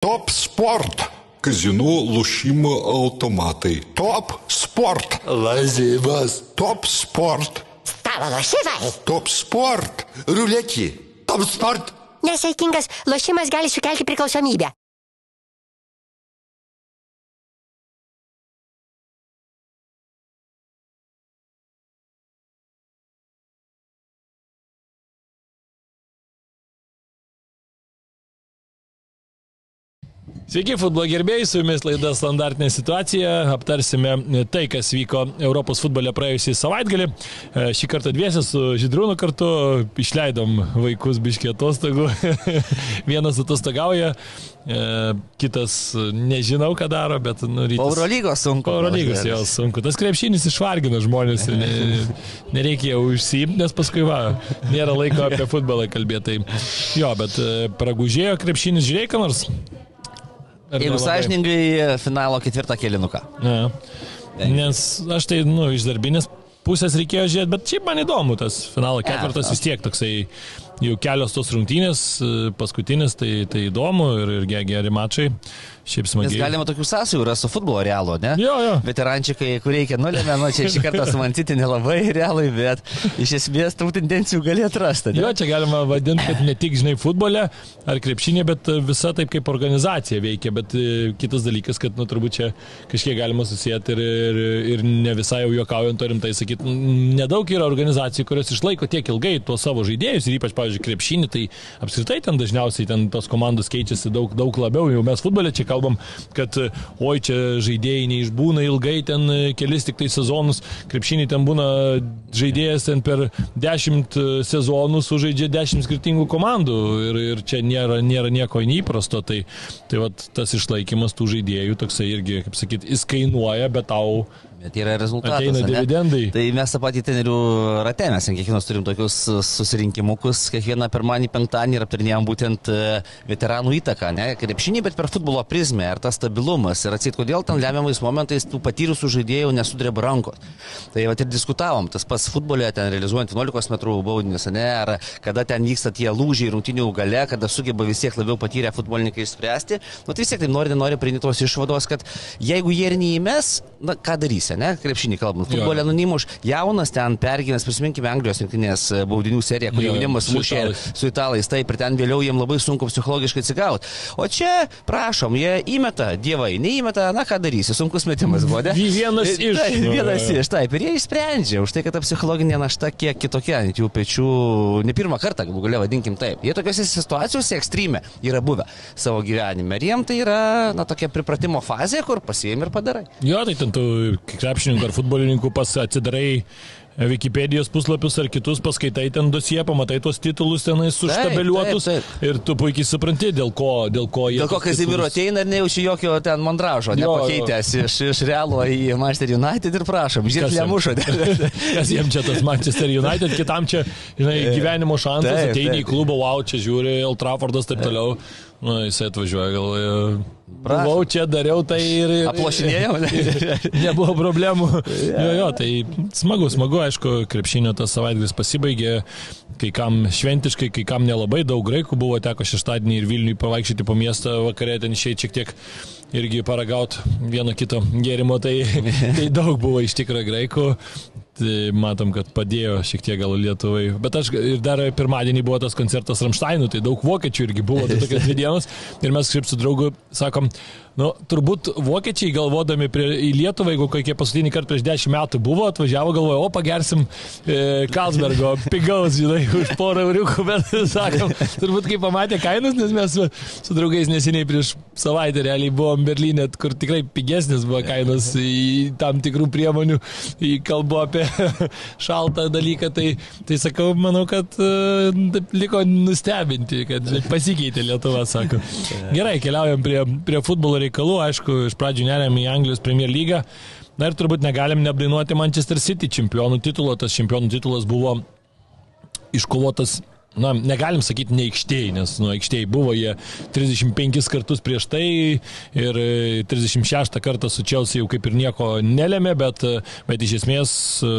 Top sport. Kazinų lošimo automatai. Top sport. Lažybos. Top sport. Stalo lošimai. Top sport. Ruletį. Top sport. Nesaikingas lošimas gali sukelti priklausomybę. Sveiki, futbolo gerbėjai, su jumis laida standartinė situacija. Aptarsime tai, kas vyko Europos futbole praėjusį savaitgalį. E, Šį kartą dviesi su Židrūnu kartu išleidom vaikus biškė atostogų. Vienas atostogauja, e, kitas nežinau, ką daro, bet nu, rytas. Eurolygos sunku. Eurolygos jau sunku. Tas krepšinis išvargina žmonės ne, nereikia jau užsiimti, nes paskui va, nėra laiko apie futbolą kalbėti. Tai, jo, bet e, pragužėjo krepšinis, žiūrėjai, ką nors? Jeigu sąžiningai, finalo ketvirtą kėlinuką. Ne. Nes aš tai, nu, iš darbinės pusės reikėjo žiūrėti, bet šiaip man įdomu tas finalo ketvirtas vis tiek toksai jau kelios tos rungtynės, e, paskutinis, tai, tai įdomu ir, ir ge- geri mačai. Šiaip Nes smagiai. galima tokių sąsajų yra su futbolo realu, ne? Jo, jo. Veterančikai, kur reikia nulėmė, nu čia šį kartą sumancyti nelabai realai, bet iš esmės tų tendencijų gali atrasti. ne? Jo, čia galima vadinti, kad ne tik, žinai, futbole ar krepšinė, bet e, visa taip kaip organizacija veikia, bet e, kitas dalykas, kad, nu, turbūt čia kažkiek galima susijęti ir, ir, ir ne visai jau juokaujant, to rimtai sakyti, nedaug yra organizacijų, kurios išlaiko tiek ilgai tuos savo žaidėjus ir ypač, pavyzdžiui, krepšinį, tai apskritai ten dažniausiai ten tos komandos keičiasi daug, daug labiau, jau mes futbole čia kalbam, kad e, oi čia žaidėjai neišbūna ilgai, ten e, kelis tik tai sezonus, krepšinį ten būna žaidėjas ten per dešimt e, sezonų sužaidžia dešimt skirtingų komandų ir, ir čia nėra, nėra nieko neįprasto, tai, tai vat, tas išlaikymas tų žaidėjų toksai irgi, kaip sakyt, jis kainuoja, bet tau Bet yra rezultatas. Ateina ane? dividendai. Tai mes tą patį tenerių rate, mes kiekvienas turim tokius susirinkimukus, kiekvieną pirmąjį, penktadienį ir aptarinėjom būtent e, veteranų įtaką, ne, krepšinį, bet per futbolo prizmę ir tas stabilumas. Ir atsit, kodėl ten lemiamais momentais tų patyrusių žaidėjų nesudreba rankos. Tai va ir diskutavom, tas pats futbolė, ten realizuojant 11 m baudinius, ne, ar kada ten vyksta tie lūžiai rungtinių gale, kada sugeba vis tiek labiau patyrę futbolininkai išspręsti. Nu, tai vis tiek tai nori, nenori priimti tos išvados, kad jeigu jie ir neįmes, na ką darysi, ne, krepšinį kalbant, futbolė nunimuš, jaunas ten pergyvenęs, prisiminkime Anglijos rinktinės e, baudinių seriją, kur jaunimas mušė su italais, taip, ir ten vėliau jiems labai sunku psichologiškai atsigauti. O čia, prašom, jie įmeta, dievai, neįmeta, na ką darysi, sunkus metimas buvo, ne? Vienas iš. Taip, vienas iš, taip, ir jie išsprendžia už tai, kad ta psichologinė našta kiek kitokia ant jų pečių, ne pirmą kartą, galų galia vadinkim taip. Jie tokiuose situacijose ekstreme yra buvę savo gyvenime. Ir jiems tai yra, na, tokia pripratimo fazė, kur pasiemi ir padarai. Jo, tai ten tu krepšininkų ar futbolininkų pas atsidarai Wikipedijos puslapius ar kitus paskaitai ten dosie, pamatai tos titulus tenai suštabeliuotus taip, taip. ir tu puikiai supranti, dėl ko, dėl ko jie. Dėl ko Kazimiro ateina ir nejaučia jokio ten mandražo, nepakeitęs iš, iš Realo į Manchester United ir prašom, Kas žirklę jam? mušo. Kas jiems čia tas Manchester United, kitam čia, žinai, gyvenimo šansas, Taip, ateini taip. į klubą, wow, čia žiūri, Old Traffordas, taip toliau. Nu, jisai atvažiuoja, galvoja. Buvau čia, dariau tai ir... Aplošinėjau, ne? Nebuvo problemų. Jo, jo, tai smagu, smagu, aišku, krepšinio tas savaitgalis pasibaigė, kai kam šventiškai, kai kam nelabai daug graikų buvo, teko šeštadienį ir Vilniui pavaikščioti po miestą vakarė, ten išėjti šiek tiek irgi paragauti vieno kito gėrimo, tai, tai daug buvo iš tikrųjų graikų. Tai matom, kad padėjo šiek tiek gal Lietuvai. Bet aš ir dar pirmadienį buvo tas koncertas Ramšteinų, tai daug vokiečių irgi buvo, tai tokias dvi dienos. Ir mes kaip su draugu sakom, nu, turbūt vokiečiai galvodami prie, į Lietuvą, jeigu kokie paskutinį kartą prieš dešimt metų buvo, atvažiavo, galvoja, o pagersim e, Kalsbergo, pigaus, žinai, už porą euriukų, bet sakom, turbūt kai pamatė kainas, nes mes su, su draugais neseniai prieš savaitę realiai buvom Berlyne, kur tikrai pigesnis buvo kainos į tam tikrų priemonių, į kalbu apie šaltą dalyką, tai, tai sakau, manau, kad e, liko nustebinti, kad pasikeitė Lietuva, sako. Gerai, keliaujam prie, prie futbolo reikalų, aišku, iš pradžių nerėm į Anglijos Premier lygą. Na ir turbūt negalim neapdainuoti Manchester City čempionų titulo, tas čempionų titulas buvo iškovotas na, negalim sakyti ne aikštėjai, nes nu, aikštėjai buvo jie 35 kartus prieš tai ir e, 36 kartą su Chelsea jau kaip ir nieko nelėmė, bet, e, bet iš esmės e,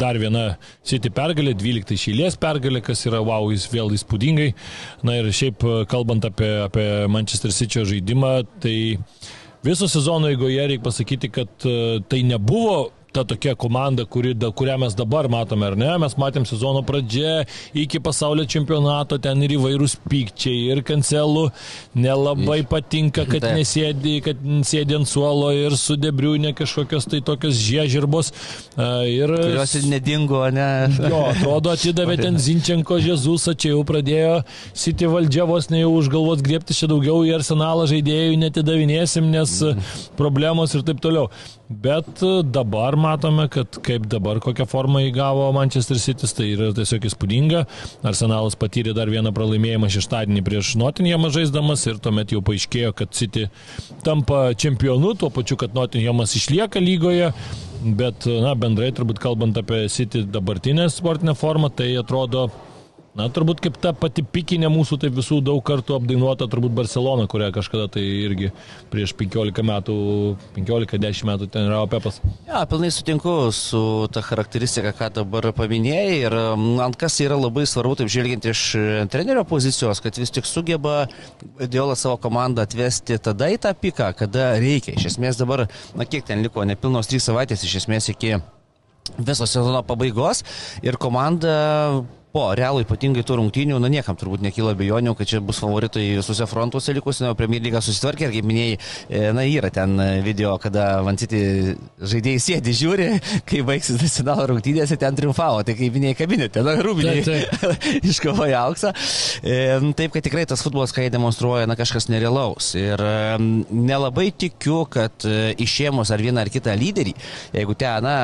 dar viena City pergalė, 12 išėlės pergalė, kas yra wow, jis vėl įspūdingai. Na ir šiaip e, kalbant apie, apie Manchester City žaidimą, tai viso sezono eigoje reikia pasakyti, kad e, tai nebuvo ta tokia komanda, kuri, da, kurią mes dabar matome, ar ne? Mes matėm sezono pradžią iki pasaulio čempionato, ten ir įvairūs pykčiai, ir kancelų nelabai patinka, kad nesėdi, kad sėdi ant suolo ir su debriūnė kažkokios tai tokios žiežirbos. Ir... Kurios ir nedingo, ne? Jo, atrodo, atidavė ten Zinčenko Jėzusą, čia jau pradėjo City valdžia vos ne jau už galvos griebti čia daugiau į arsenalą žaidėjų netidavinėsim, nes Mhm. problemos ir taip toliau. Bet e, dabar matome, kad kaip dabar kokią formą įgavo Manchester City, tai yra tiesiog įspūdinga. Arsenalas patyrė dar vieną pralaimėjimą šeštadienį prieš Nottinghamą žaisdamas ir tuomet jau paaiškėjo, kad City tampa čempionu, tuo pačiu, kad Nottinghamas išlieka lygoje. Bet, na, bendrai turbūt kalbant apie City dabartinę sportinę formą, tai atrodo, na, turbūt kaip ta pati pikinė mūsų, taip visų daug kartų apdainuota, turbūt Barcelona, kurią kažkada tai irgi prieš 15 metų, 15-10 metų ten yra Pepas. Ja, pilnai sutinku su ta charakteristika, ką dabar paminėjai. Ir man kas yra labai svarbu, taip žvelgiant iš e, trenerio pozicijos, kad vis tik sugeba Diola savo komandą atvesti tada į tą piką, kada reikia. Iš esmės dabar, na kiek ten liko, nepilnos 3 savaitės iš esmės iki viso sezono pabaigos. Ir komanda po realų ypatingai tų rungtynių, na niekam turbūt nekyla bejonių, kad čia bus favoritai visose frontuose likusi, na, Premier lyga susitvarkė ir kaip minėjai, e, na yra ten video, kada Vancity žaidėjai sėdi, žiūri, kai baigsis nacionalo rungtynės ir ten triumfavo, tai kaip minėjai kabinete, na, rūbiniai iškovoja auksą. E, Taip, kad tikrai tas futbolas, kai demonstruoja, na kažkas nerealaus. Ir e, nelabai tikiu, kad išėmus ar vieną ar kitą lyderį, jeigu ten, na,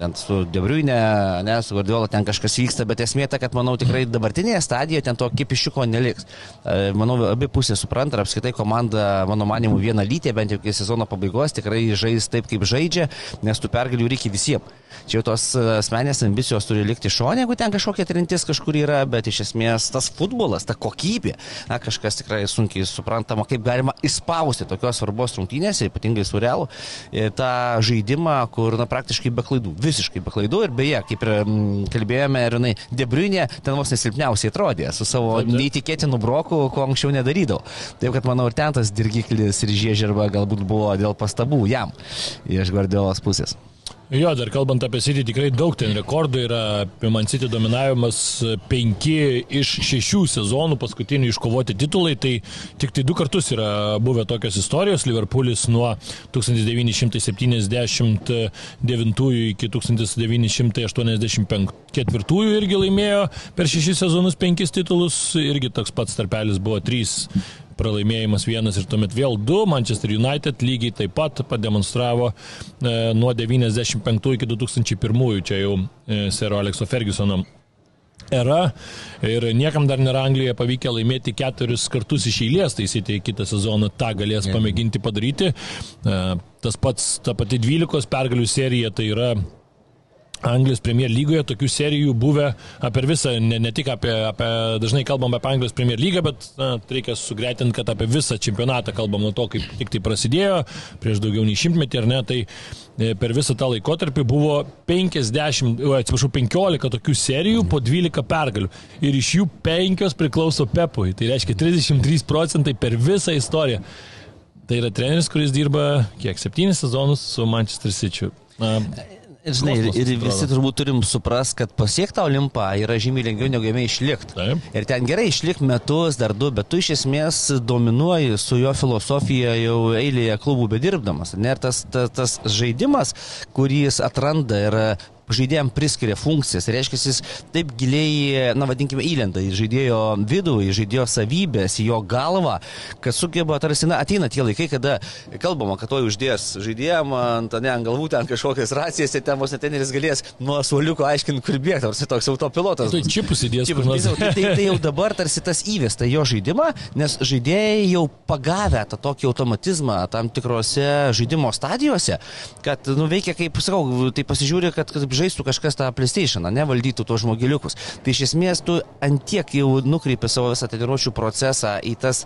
ten su Debriuine, ne, su Guardiola ten kažkas vyksta, bet esmė ta, kad manau tikrai dabartinėje stadijoje ten to kipišiuko neliks. E, Manau, abi pusės supranta apskritai komanda, mano manimu, vieną lytę, bent jau iki sezono pabaigos, tikrai žais taip, kaip žaidžia, nes tų pergalių reikia visiems. Čia jau tos e, asmenės ambicijos turi likti šonė, jeigu ten kažkokia trintis kažkur yra, bet iš esmės tas futbolas, ta kokybė, na, kažkas tikrai sunkiai suprantama, kaip galima įspausti tokios svarbos rungtynėse, ypatingai su realu, e, tą žaidimą, kur, na, praktiškai be klaidų, visiškai be klaidų ir beje, kaip ir mm, kalbėjome, ir jinai Debriunė ten vos nesilpniausiai atrodė, su savo Taip, taip. neįtikėtinu broku, ko anksčiau nedarydavau. Taip, kad manau, ir ten tas dirgiklis ir žiežirba galbūt buvo dėl pastabų jam iš Guardiolos pusės. Jo, dar kalbant apie City, tikrai daug ten rekordų yra. Man City dominavimas penki iš šešių sezonų paskutinių iškovoti titulai. Tai tik tai du kartus yra buvę tokios istorijos. Liverpoolis nuo 1979 iki 1984 irgi laimėjo per šešis sezonus penkis titulus. Irgi toks pats tarpelis buvo trys pralaimėjimas vienas ir tuomet vėl du. Manchester United lygiai taip pat pademonstravo e, nuo 95 iki 2001, čia jau e, Sero Alekso Fergusono era ir niekam dar nėra Anglijoje pavykę laimėti keturis kartus iš eilės, tai jisai kitą sezoną tą galės pamėginti padaryti. E, Tas pats, ta pati 12 pergalių serija, tai yra Anglijos Premier lygoje tokių serijų buvę per visą, ne, ne tik apie, apie, dažnai kalbam apie Anglijos Premier lygą, bet na, reikia sugretinti, kad apie visą čempionatą kalbam nuo to, kaip tik tai prasidėjo, prieš daugiau nei šimtmetį ar ne, tai e, per visą tą laikotarpį buvo 50, o, atsiprašau, 15 tokių serijų po 12 pergalių ir iš jų 5 priklauso Pepui, tai reiškia 33 procentai per visą istoriją. Tai yra treneris, kuris dirba kiek, 7 sezonus su Manchester City. Na, žinai, ir, ir visi turbūt turim supras, kad pasiekti olimpą yra žymiai lengviau negu jame išlikti. Taip. Ir ten gerai išlikti metus, dar du, bet tu iš esmės dominuoji su jo filosofija jau eilėje klubų bedirbdamas. Ne, ir tas, tas, tas žaidimas, kurį jis atranda ir žaidėjim priskiria funkcijas. Tai reiškia, jis taip giliai, na vadinkime, įlenda į žaidėjo vidų, į žaidėjo savybės, į jo galvą, kad sugeba, tarsi, na, ateina tie laikai, kada kalbama, kad to uždės žaidėjim ant, ne, ant galvų ten kažkokias racijas ir ten vos neteneris galės nuo suoliuko aiškinti, kur bėgti, tarsi toks autopilotas. Tai čipus įdės Čipus, kur nors. tai, tai, tai jau dabar tarsi tas įvesta jo žaidimą, nes žaidėjai jau pagavę tą tokį automatizmą tam tikrose žaidimo stadijose, kad nuveikia, kaip sakau, tai pasižiūri, kad, kad žaistų kažkas tą PlayStation, ne valdytų tuos žmogeliukus. Tai iš esmės tu antiek jau nukreipi savo visą treniruočio procesą į tas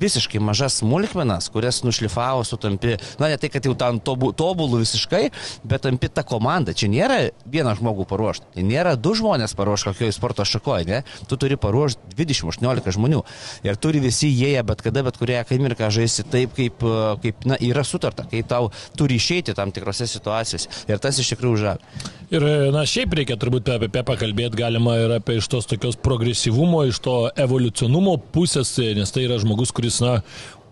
visiškai mažas smulkmenas, kurias nušlifavo, sutampi, na ne tai, kad jau tobu, tobulų visiškai, bet tampi tą komandą. Čia nėra vieną žmogų paruošti, tai nėra du žmonės paruošti kokioje sporto šakoje, ne? Tu turi paruošti 20-18 žmonių ir turi visi jie, bet kada, bet kurią akimirką žaisti taip, kaip, kaip na, yra sutarta, kai tau turi išeiti tam tikrose situacijose. Ir tas iš tikrųjų žavi. Ir, na, šiaip reikia turbūt apie Pepą kalbėti, galima ir apie iš tos tokios progresyvumo, iš to evoliucionumo pusės, nes tai yra žmogus, kuris kuris, na,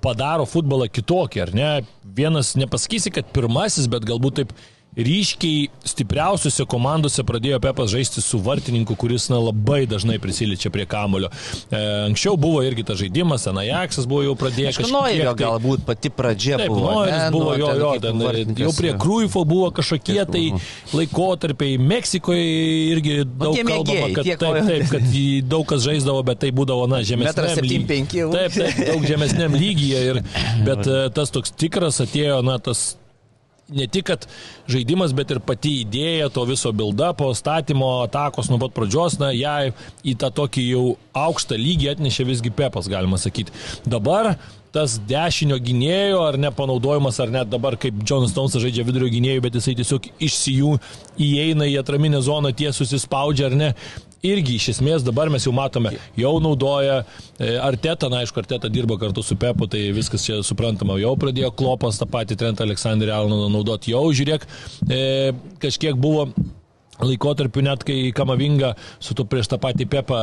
padaro futbolą kitokį, ar ne? Vienas, nepasakysi, kad pirmasis, bet galbūt taip ryškiai stipriausiose komandose pradėjo Pepas žaisti su vartininku, kuris na, labai dažnai prisiliečia prie kamulio. E, anksčiau buvo irgi tas žaidimas, Anajaksas buvo jau pradėjęs. Aš žinojau, tai, galbūt pati pradžia taip, buvo. Noiris buvo nu, jo, jo, ten, jau prie Krūifo buvo kažkokie tai laikotarpiai. Meksikoje irgi daug kalbama, kad, taip, taip, kad daug kas žaisdavo, bet tai būdavo, na, žemesniam lygyje. Taip, taip, daug žemesniam lygyje. Ir, bet e, tas toks tikras atėjo, na, tas ne tik, kad žaidimas, bet ir pati idėja to viso build-upo, statymo, atakos nuo pat pradžios, na, ją į tą tokį jau aukštą lygį atnešė visgi Pepas, galima sakyti. Dabar tas dešinio gynėjo ar nepanaudojimas, ar net dabar kaip Jonas Stonesas žaidžia vidurio gynėjų, bet jisai tiesiog išsijų, įeina į atraminę zoną, tie susispaudžia ar ne irgi iš esmės dabar mes jau matome, jau naudoja e, Arteta, na aišku, Arteta dirba kartu su Pepu, tai viskas čia suprantama, jau pradėjo Klopas tą patį Trent Aleksandrį Alną naudoti, jau žiūrėk, e, kažkiek buvo laikotarpiu net kai Kamavinga su tu prieš tą patį Pepą,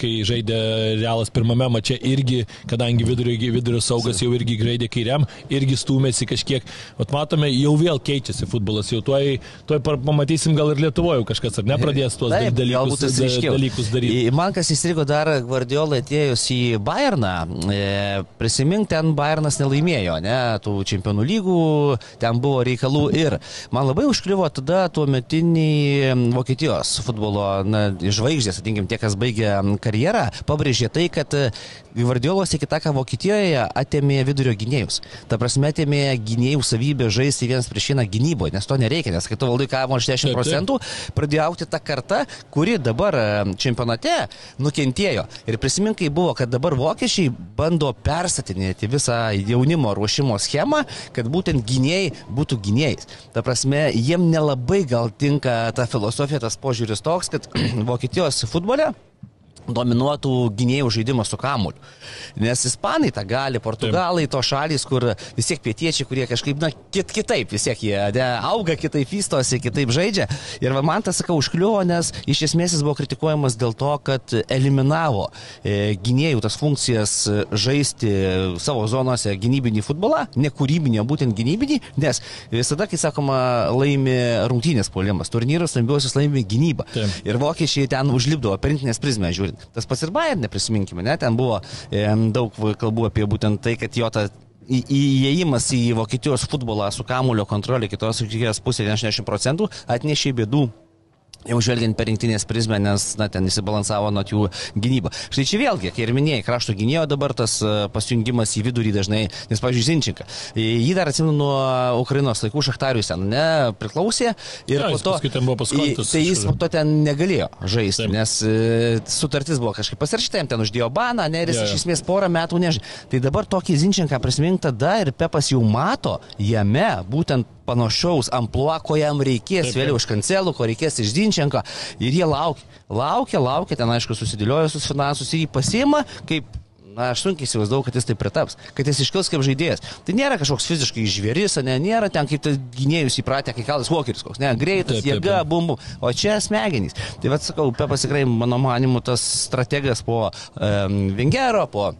kai žaidė Realas pirmame mače irgi, kadangi vidurio, vidurio saugas jau irgi žaidė kairiam, irgi stumėsi kažkiek. Vat matome, jau vėl keičiasi futbolas, jau tuoj, tuoj pamatysim gal ir Lietuvoje kažkas ar nepradės tuos Taip, dalykus, dalykus daryti. Man kas įstrigo dar Guardiola atėjus į Bayerną, e, prisimink, ten Bayernas nelaimėjo, ne, tų čempionų lygų, ten buvo reikalų ir man labai užkliuvo tada tuo metinį Vokietijos futbolo na, žvaigždės, atinkim tie, kas baigė karjerą, pabrėžė tai, kad Gvardiolos į kitą Vokietijoje atėmė vidurio gynėjus. Ta prasme, atėmė gynėjų savybę žaisti vienas prieš vieną gynyboje, nes to nereikia, nes kai tu valdai kavą 60 procentų, pradėjo aukti ta karta, kuri dabar čempionate nukentėjo. Ir prisimink, kai buvo, kad dabar vokiečiai bando perstatinėti visą jaunimo ruošimo schemą, kad būtent gynėjai būtų gynėjais. Ta prasme, jiem nelabai gal tinka ta filosofija, tas požiūris toks, kad Vokietijos futbole dominuotų gynėjų žaidimas su kamuoliu. Nes ispanai tą gali, portugalai, to šalys, kur vis tiek pietiečiai, kurie kažkaip, na, kit, kitaip, vis tiek jie de, auga, kitaip vystosi, kitaip žaidžia. Ir man tas, sakau, užkliuvo, nes iš esmės jis buvo kritikuojamas dėl to, kad eliminavo e, gynėjų tas funkcijas žaisti savo zonose gynybinį futbolą, ne kūrybinį, o būtent gynybinį, nes visada, kai sakoma, laimi rungtynės polimas, turnyras stambiosios laimi gynybą. Taip. Ir vokiečiai ten užlipdavo per rinkinės prizmę žiūrint. Tas pats ir Bayern, neprisiminkime, ne? ten buvo e, daug kalbų apie būtent tai, kad jo ta įėjimas į Vokietijos futbolą su kamulio kontrolė kitos pusėje 90 procentų atnešė bėdų Jau žvelgiant per rinktinės prizmę, nes na, ten įsibalansavo nuo jų gynyba. Štai čia vėlgi, kai ir minėjai, krašto gynėjo dabar tas e, pasijungimas į vidurį dažnai, nes, pavyzdžiui, Zinčinka. Jį dar atsimenu nuo Ukrainos laikų Šachtarius ten, ne, priklausė ir ja, po to... Tai jis po to ten negalėjo žaisti, Taip. nes e, sutartis buvo kažkaip pasirašyta, jam ten uždėjo baną, ne, ir jis ja, ja. iš esmės porą metų nežinai. Tai dabar tokį Zinčinką prisimink tada ir Pepas jau mato jame būtent panašaus ampluo, ko jam reikės, taip, vėliau iš kancelų, ko reikės iš Dinčenko. Ir jie laukia, laukia, laukia, ten aišku susidėlioja visus finansus ir jį pasiima kaip na, aš sunkiai įsivaizduoju, kad jis tai pritaps, kad jis iškils kaip žaidėjas. Tai nėra kažkoks fiziškai žvėris, ne, nėra ten kaip gynėjus įpratę, kai kalas Walkeris koks, ne, greitas, jėga, bumbu, o čia smegenys. Tai vad sakau, Pepas tikrai, mano manimu, tas strategas po um, Vengero, po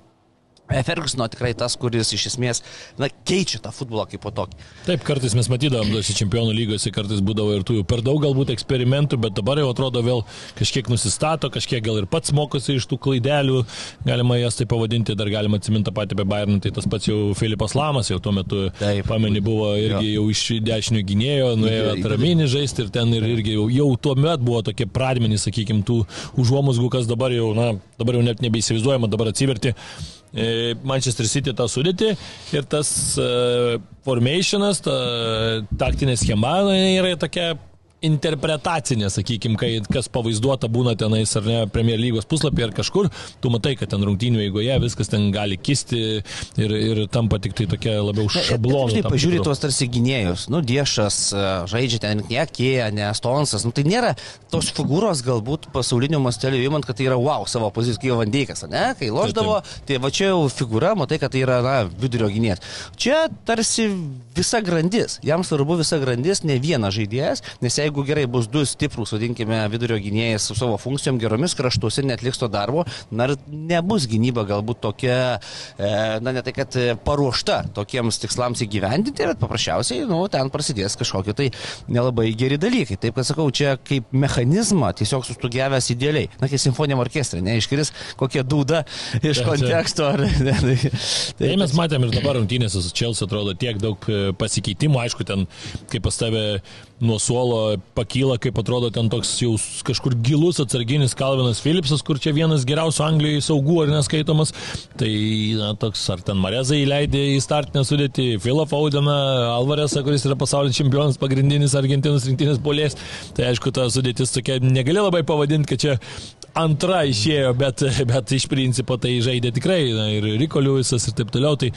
Fergusono tikrai tas, kuris iš esmės na, keičia tą futbolą kaip po tokį. Taip, kartais mes matydavom tose čempionų lygose, kartais būdavo ir tų per daug galbūt eksperimentų, bet dabar jau atrodo vėl kažkiek nusistato, kažkiek gal ir pats mokosi iš tų klaidelių, galima jas tai pavadinti, dar galima atsiminti patį apie Bayerną, tai tas pats jau Filipas Lamas jau tuo metu, Taip, pamenį, buvo irgi jo. jau iš dešinio gynėjo, nuėjo atraminį žaisti ir ten ir irgi jau, jau tuo metu buvo tokie pradmenys, sakykime, tų užuomusgų, kas dabar jau, na, dabar jau net nebeįsivaizduojama, dabar atsiverti. E, Manchester City tą sudėtį ir tas uh, formationas, ta taktinė schema yra tokia interpretacinė, sakykime, kai kas pavaizduota būna tenais ar ne Premier lygos puslapį ar kažkur, tu matai, kad ten rungtynių eigoje viskas ten gali kisti ir, ir tampa tik tai tokia labiau šablonų. Taip, pažiūrė tuos tarsi gynėjus, nu, Diešas e, žaidžia ten ne Kėja, ne Stonsas, nu, tai nėra tos figūros galbūt pasauliniu masteliu, įmant, kad tai yra wow savo pozicijos, kai Vandeikas, ne, kai loždavo, taip, taip. tai va čia jau figūra, matai, kad tai yra, na, vidurio gynėjas. Čia tarsi visa grandis, jam svarbu visa grandis, ne vienas žaidėjas, nes jeigu gerai bus du stiprūs, vadinkime, vidurio gynėjai su savo funkcijom geromis kraštus ir netliks to darbo, na ir nebus gynyba galbūt tokia, e, na ne tai, kad paruošta tokiems tikslams įgyvendinti, bet paprasčiausiai, nu, ten prasidės kažkokie tai nelabai geri dalykai. Taip, kad sakau, čia kaip mechanizmą tiesiog sustugiavęs idealiai. Na, kai simfoniniam orkestrė, neiškris kokia dūda iš konteksto. Ar, ne, tai, tai, tai mes matėm ir dabar rungtynėse su Čelsiu atrodo tiek daug e, pasikeitimų, aišku, ten kaip pas tave nuo suolo pakyla, kaip atrodo ten toks jau kažkur gilus atsarginis Kalvinas Philipsas, kur čia vienas geriausių Anglijoje saugų ar neskaitomas. Tai na, toks, ar ten Marezai įleidė į startinę sudėtį, Filą Faudeną, Alvarėsą, kuris yra pasaulio čempionas, pagrindinis Argentinos rinktinės polės. Tai aišku, ta sudėtis tokia, negali labai pavadinti, kad čia antra išėjo, bet, bet iš principo tai žaidė tikrai na, ir Riko Liujisas ir taip toliau. Tai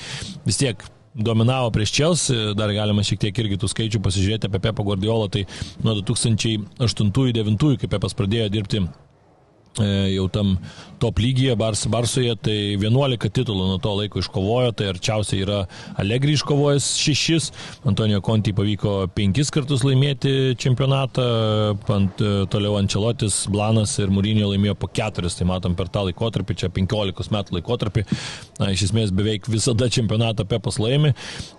vis tiek dominavo prieš Chelsea, dar galima šiek tiek irgi tų skaičių pasižiūrėti apie Pepą Guardiolą, tai nuo 2008-2009, kai Pepas pradėjo dirbti jau tam top lygyje Bars, Barsoje, tai 11 titulų nuo to laiko iškovojo, tai arčiausiai yra Allegri iškovojęs 6, Antonijo Konti pavyko 5 kartus laimėti čempionatą, ant, toliau Ančelotis, Blanas ir Mūrinio laimėjo po 4, tai matom per tą laikotarpį, čia 15 metų laikotarpį, na, iš esmės beveik visada čempionatą Pepas laimi.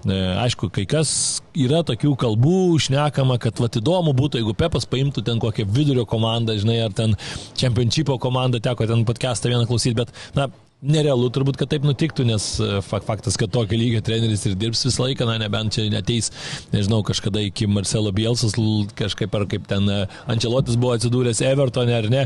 E, aišku, kai kas yra tokių kalbų, šnekama, kad vat įdomu būtų, jeigu Pepas paimtų ten kokią vidurio komandą, žinai, ar ten čempionšypo komandą, teko ten podcast podcastą vieną klausyti, bet, na, nerealu turbūt, kad taip nutiktų, nes e, faktas, kad tokio lygio treneris ir dirbs visą laiką, na nebent čia neteis, nežinau, kažkada iki Marcelo Bielsas kažkaip ar kaip ten e, Ančelotis buvo atsidūręs Evertonė ar ne.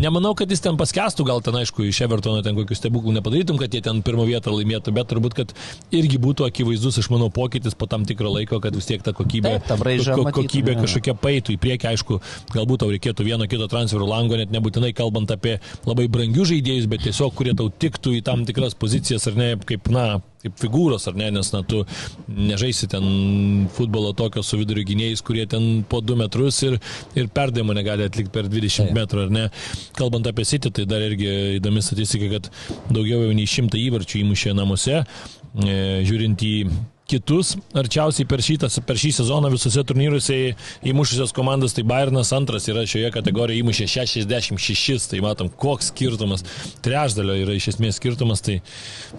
Nemanau, kad jis ten paskestų, gal ten aišku iš Evertono ten kokius stebuklų nepadarytum, kad jie ten pirmą vietą laimėtų, bet turbūt, kad irgi būtų akivaizdus, aš manau, pokytis po tam tikro laiko, kad vis tiek ta kokybė, Taip, ta braiža, ko, kokybė kažkokia paitų į priekį, aišku, galbūt tau reikėtų vieno kito transferų lango, net nebūtinai kalbant apie labai brangių žaidėjus, bet tiesiog kurie tau tik tiktų į tam tikras pozicijas, ar ne, kaip, na, kaip figūros, ar ne, nes, na, tu nežaisi ten futbolo tokio su vidurio gynėjais, kurie ten po 2 metrus ir, ir perdavimo negali atlikti per 20 metrų, ar ne. Kalbant apie City, tai dar irgi įdomi statistika, kad daugiau jau nei 100 įvarčių įmušė namuose, e, žiūrint į kitus. Arčiausiai per, šitą, per šį sezoną visose turnyruose įmušusios komandas, tai Bayernas antras yra šioje kategorijoje įmušė 66, tai matom, koks skirtumas, trečdalio yra iš esmės skirtumas, tai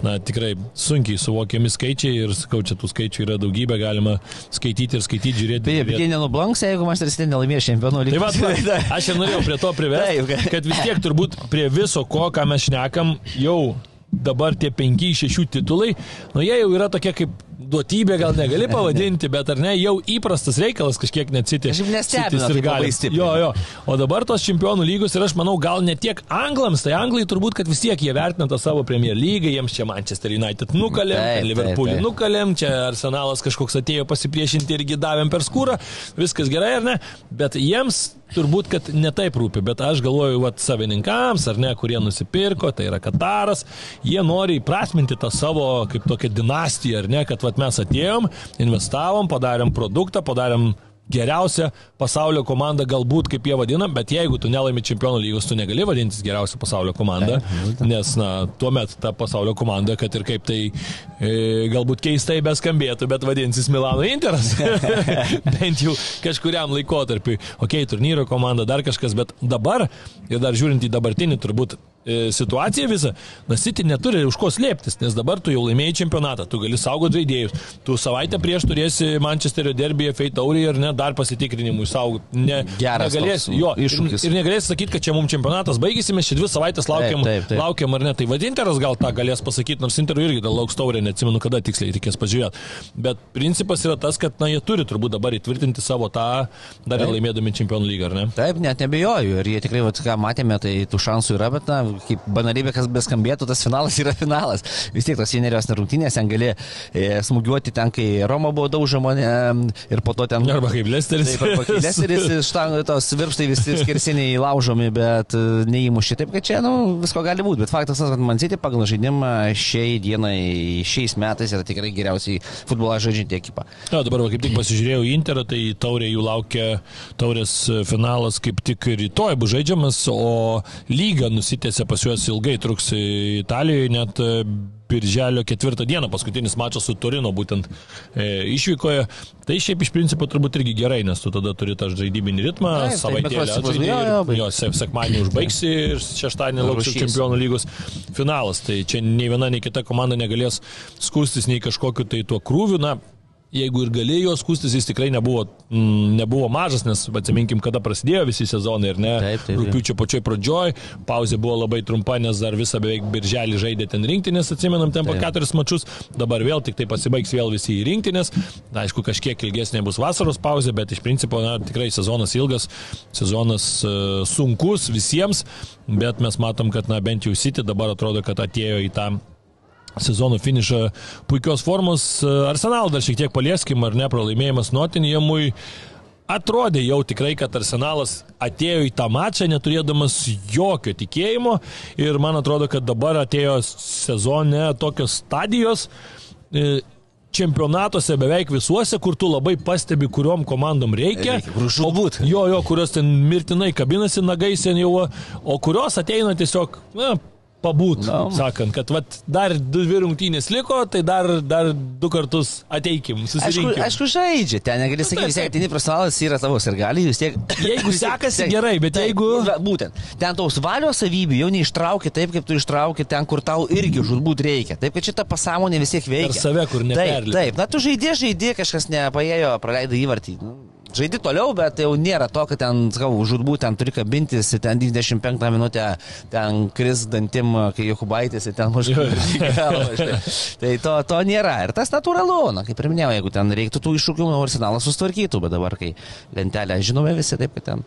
na, tikrai sunkiai suvokiami skaičiai ir sakau, čia tų skaičių yra daugybė, galima skaityti ir skaityti, žiūrėti. Beje, bet jie nenublanks, jeigu Manchester City nelaimės čempionų lygos. Tai va, aš ir norėjau prie to privesti, kad vis tiek turbūt prie viso ko, ką mes šnekam, jau dabar tie 5-6 titulai, nu jie jau yra tokie kaip duotybė gal negali pavadinti, bet ar ne, jau įprastas reikalas kažkiek neatsitė. Aš nestebinu ir gali. Jo, jo. O dabar tos čempionų lygos ir aš manau, gal ne tiek anglams, tai anglai turbūt, kad vis tiek jie vertina tą savo Premier lygą, jiems čia Manchester United nukalėm, Liverpoolį nukalėm, čia Arsenalas kažkoks atėjo pasipriešinti irgi davėm per skūrą, viskas gerai ar ne, bet jiems turbūt, kad netaip rūpi, bet aš galvoju, vat savininkams, ar ne, kurie nusipirko, tai yra Kataras, jie nori įprasminti tą savo kaip tokią dinastiją, ar ne, kad vat mes atėjom, investavom, padarėm produktą, padarėm geriausia pasaulio komanda, galbūt kaip jie vadina, bet jeigu tu nelaimi čempionų lygos, tu negali vadintis geriausia pasaulio komanda, nes, na, tuomet ta pasaulio komanda, kad ir kaip tai e, galbūt keistai beskambėtų, bet vadinsis Milano Interas. Bent jau kažkuriam laikotarpiui. Ok, turnyro komanda, dar kažkas, bet dabar, ir dar žiūrint į dabartinį turbūt situaciją visą, na City neturi už ko slėptis, nes dabar tu jau laimėjai čempionatą, tu gali saugoti žaidėjus, tu savaitę prieš turėsi Manchesterio derbėje Feitaurį ir ne dar pasitikrinimui saugoti. Ne, Geras negalės, jo, iššūkis. Ir, ir negalės sakyti, kad čia mums čempionatas baigėsi, mes čia dvi savaitės laukiam, taip, taip, taip. laukiam ar ne. Tai vad Interas gal tą galės pasakyti, nors Interų irgi dar lauks taurė, neatsimenu, kada tiksliai reikės pažiūrėti. Bet principas yra tas, kad na, jie turi turbūt dabar įtvirtinti savo tą, dar laimėdami čempionų lygą, ar ne? Taip, net nebejoju. Ir jie tikrai, vat, ką matėme, tai tų šansų yra, bet na, kaip banalybė, kas beskambėtų, tas finalas yra finalas. Vis tiek tos vienerios nerungtynės ten gali e, smūgiuoti ten, kai Roma buvo daužoma e, ir po to ten... Arba kaip Lesteris. Taip, arba kai Lesteris iš tangų tos virštai visi skersiniai laužomi, bet e, neįmušė. Taip, kad čia, nu, visko gali būti. Bet faktas tas, kad Man City pagal žaidimą šiai dienai, šiais metais yra tikrai geriausiai futbolą žaidžianti ekipa. Na, dabar va, kaip tik pasižiūrėjau į Interą, tai taurė jų laukia taurės finalas kaip tik rytoj bus žaidžiamas, o lyga nusitėse pas juos ilgai truks Italijoje, net e, Birželio ketvirtą dieną paskutinis mačas su Turino būtent e, išvykoje. Tai šiaip iš principo turbūt irgi gerai, nes tu tada turi tą žaidybinį ritmą, savaitėlę. Jo, sekmadienį užbaigsi ir šeštadienį lauks čempionų lygos finalas. Tai čia nei viena, nei kita komanda negalės skūstis nei kažkokiu tai tuo krūviu. Na, jeigu ir galėjo skūstis, jis tikrai nebuvo, mm, nebuvo mažas, nes atsiminkim, kada prasidėjo visi sezonai ir ne. Taip, taip, Rūpiučio pačioj pradžioj, pauzė buvo labai trumpa, nes dar visą beveik birželį žaidė ten rinktinės, atsimenam, ten po keturis mačius, dabar vėl tik tai pasibaigs vėl visi į rinktinės. Na, aišku, kažkiek ilgesnė bus vasaros pauzė, bet iš principo, na, tikrai sezonas ilgas, sezonas uh, sunkus visiems, bet mes matom, kad, na, bent jau City dabar atrodo, kad atėjo į tą sezono finišą puikios formos. Arsenal dar šiek tiek palieskim, ar ne, pralaimėjimas Notinjamui. Atrodė jau tikrai, kad Arsenalas atėjo į tą mačą neturėdamas jokio tikėjimo ir man atrodo, kad dabar atėjo sezone tokios stadijos e, čempionatuose beveik visuose, kur tu labai pastebi, kuriuom komandom reikia. žūbūt. Jo, jo, kurios ten mirtinai kabinasi nagais jau, o kurios ateina tiesiog, na, pabūt, no. sakant, kad vat, dar dvi rungtynės liko, tai dar, dar du kartus ateikim, susirinkim. Aišku, aišku žaidžia, ten negali sakyti, vis tiek atini profesionalas yra tavo ir gali, vis tiek. Jeigu sekasi tiek, gerai, bet tai, jeigu... Būtent, ten tos valios savybių jau neištraukia taip, kaip tu ištrauki ten, kur tau irgi žudbūt reikia. Taip, kad šita pasąmonė vis tiek veikia. Ir save, kur ne. Taip, taip, na tu žaidė, žaidė, kažkas nepaėjo, praleido įvartį. Nu, žaidi toliau, bet jau nėra to, kad ten, sakau, žudbūt ten turi kabintis, ten 95 minutę ten kris dantim, kai Jokubaitis ten mažai. tai to, to nėra. Ir tas natūralu, na, kaip ir minėjau, jeigu ten reiktų tų iššūkių, arsenalas sustvarkytų, bet dabar, kai lentelę žinome visi, taip, kad ten.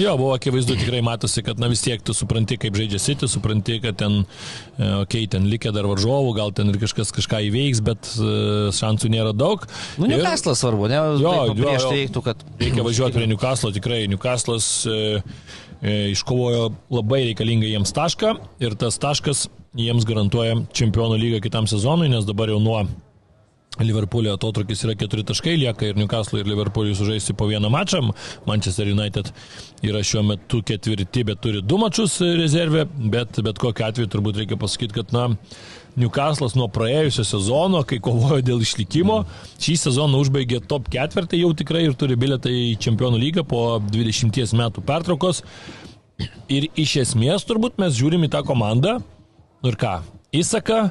Jo, buvo akivaizdu, tikrai matosi, kad, na, vis tiek tu supranti, kaip žaidžia City, supranti, kad ten, e, okei, okay, ten likę dar varžovų, gal ten ir kažkas kažką įveiks, bet uh, šansų nėra daug. Nu, Newcastle svarbu, ne? Jo, jo, prieš tai reiktų, kad kad reikia važiuoti prie Newcastle, tikrai Newcastle'as e, e, iškovojo labai reikalingą jiems tašką ir tas taškas jiems garantuoja čempionų lygą kitam sezonui, nes dabar jau nuo Liverpoolio atotrukis yra keturi taškai, lieka ir Newcastle ir Liverpoolį sužaisti po vieną mačą. Manchester United yra šiuo metu ketvirti, bet turi du mačius rezervė, bet bet kokiu atveju turbūt reikia pasakyti, kad na, Newcastle'as nuo praėjusio sezono, kai kovojo dėl išlikimo, šį sezoną užbaigė top ketvirtį jau tikrai ir turi biletą į Čempionų lygą po 20 metų pertraukos. Ir iš esmės turbūt mes žiūrim į tą komandą. Nu ir ką? Įsaka,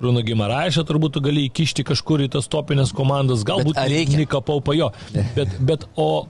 Bruno Gimaraišą turbūt gali įkišti kažkur į tas topinės komandas, galbūt Nika Paupa jo. Bet, bet o,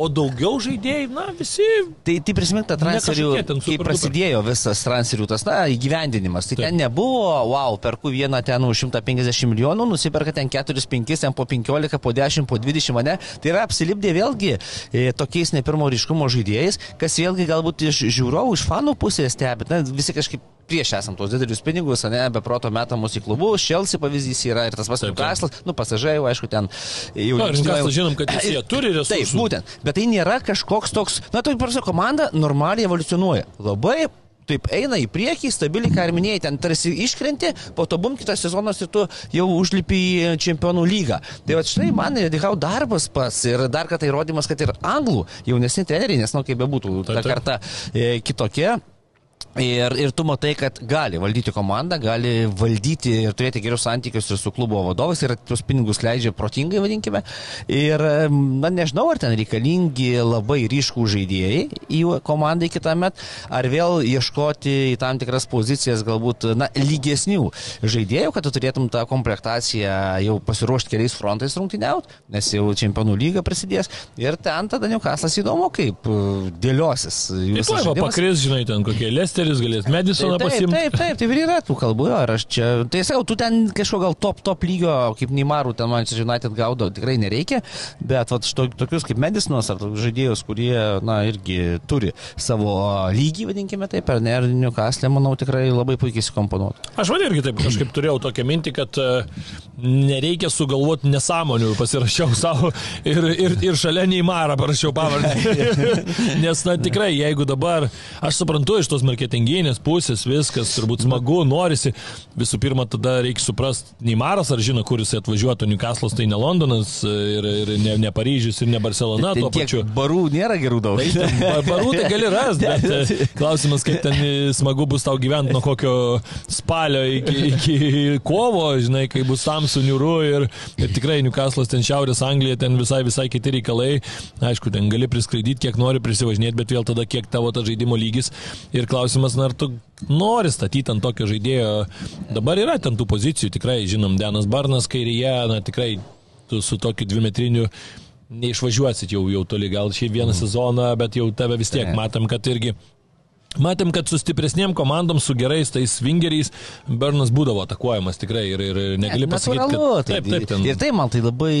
O daugiau žaidėjai, na, visi. Tai, tai prisimink tą transferių, kai prasidėjo visas transferių tas, na, įgyvendinimas. Tai Taip. ten nebuvo, wow, perku vieną ten už 150 milijonų, nusiperka ten 4-5, ten po 15, po 10, po 20 mane. Tai yra apsilipdė vėlgi e, tokiais ne pirmo ryškumo žaidėjais, kas vėlgi galbūt iš žiūrovų, iš fanų pusės stebi. Na, visi kažkaip prieš esam tos didelius pinigus, ne, be proto metamus į klubus, Šelsi pavyzdys yra ir tas pats Newcastle, nu pasažai jau aišku ten jau... Na, Newcastle žinom, kad jie turi resursų. Taip, būtent, bet tai nėra kažkoks toks, na, tai prasme, komanda normaliai evoliucionuoja. Labai taip eina į priekį, stabiliai, ką ir minėjai, ten tarsi iškrenti, po to bum kitas sezonas ir tu jau užlipi į čempionų lygą. Tai va štai man Dihau darbas pats ir dar kartą įrodymas, kad ir anglų jaunesni treneriai, nes, na, nu, kaip bebūtų, ta karta e, kitokia. Ir, ir tu matai, kad gali valdyti komandą, gali valdyti ir turėti gerus santykius ir su klubo vadovais ir tuos pinigus leidžia protingai, vadinkime. Ir, na, nežinau, ar ten reikalingi labai ryškų žaidėjai į komandą kitą metą, ar vėl ieškoti į tam tikras pozicijas galbūt, na, lygesnių žaidėjų, kad tu turėtum tą komplektaciją jau pasiruošti keliais frontais rungtyniauti, nes jau čempionų lyga prasidės. Ir ten tada Newcastle'as įdomu, kaip dėliosis. Tai tuoj, pakris, žinai, ten kokie lesti Manchesteris, galės Medisoną Taip, pasimti. taip, taip, taip ir yra tų kalbų, jo, ir aš čia, tai sakau, tu ten kažko gal top, top lygio, kaip Neimarų, ten Manchester United gaudo, tikrai nereikia, bet vat, što, tokius kaip Medicinos ar žaidėjus, kurie, na, irgi turi savo lygį, vadinkime taip, ar ne, ir Newcastle, manau, tikrai labai puikiai sukomponuotų. Aš man irgi taip kažkaip turėjau tokią mintį, kad e, nereikia sugalvoti nesąmonių, pasirašiau savo ir, ir, ir šalia Neimarą parašiau pavardę. Nes, na, tikrai, jeigu dabar, aš suprantu iš tos marketinginės pusės, viskas turbūt smagu, norisi, visų pirma, tada reikia suprasti, Neimaras ar žino, kur jis atvažiuotų, Newcastle'as tai ne Londonas ir, ir ne, ne Paryžius ir ne Barcelona, tuo tiek pačiu. barų nėra gerų daug. Tai ten ba- barų tai gali rasti, bet e, klausimas, kaip ten e, smagu bus tau gyventi nuo kokio spalio iki, iki kovo, žinai, kai bus tamsu, niūru ir, ir tikrai Newcastle'as ten Šiaurės Anglija, ten visai, visai kiti reikalai. Aišku, ten gali priskraidyti, kiek nori prisivažinėti, bet vėl tada kiek tavo ta žaidimo lygis. Ir klausimas, na, ar tu nori statyti ant tokio žaidėjo. Dabar yra ten tų pozicijų, tikrai, žinom, Denas Barnas kairėje, na, tikrai tu su tokiu dvimetriniu neišvažiuosit jau, jau toli, gal šį vieną sezoną, bet jau tave vis tiek matom, kad irgi Matėm, kad su stipresniem komandom, su gerais tais vingeriais, Bernas būdavo atakuojamas tikrai ir, ir negali pasakyti, Natūralu, kad taip, taip, ten. Ir tai man tai labai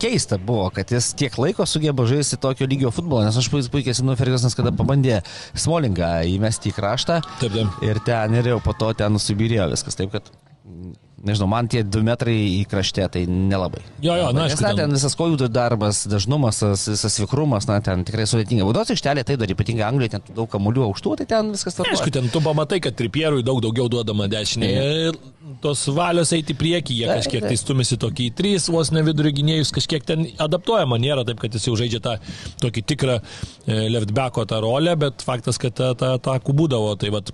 keista buvo, kad jis tiek laiko sugeba žaisti tokio lygio futbolą, nes aš puikiai atsimenu Fergusonas, kada pabandė Smolingą įmesti į kraštą. Taip, taip. Ir ten ir jau po to ten nusibirėjo viskas. Taip, kad, nežinau, man tie du metrai į krašte tai nelabai. Jo, jo, na, Nes na, ten- visas kojų darbas, dažnumas, visas vikrumas, na, ten tikrai sudėtinga. Baudos aikštelė, tai dar ypatingai Anglijoje, ten daug kamuolių aukštų, tai ten viskas tvarkoja. Aišku, ten tu pamatai, kad tripierui daug daugiau duodama dešinėje. Ir tos valios eiti priekį, jie kažkiek taip. tai stumisi tokį į trys, vos ne vidurio gynėjus, kažkiek ten adaptuojama, nėra taip, kad jis jau žaidžia tą tokį tikrą e, leftbacko tą rolę, bet faktas, kad tą, tą, tą kubūdavo. Tai vat,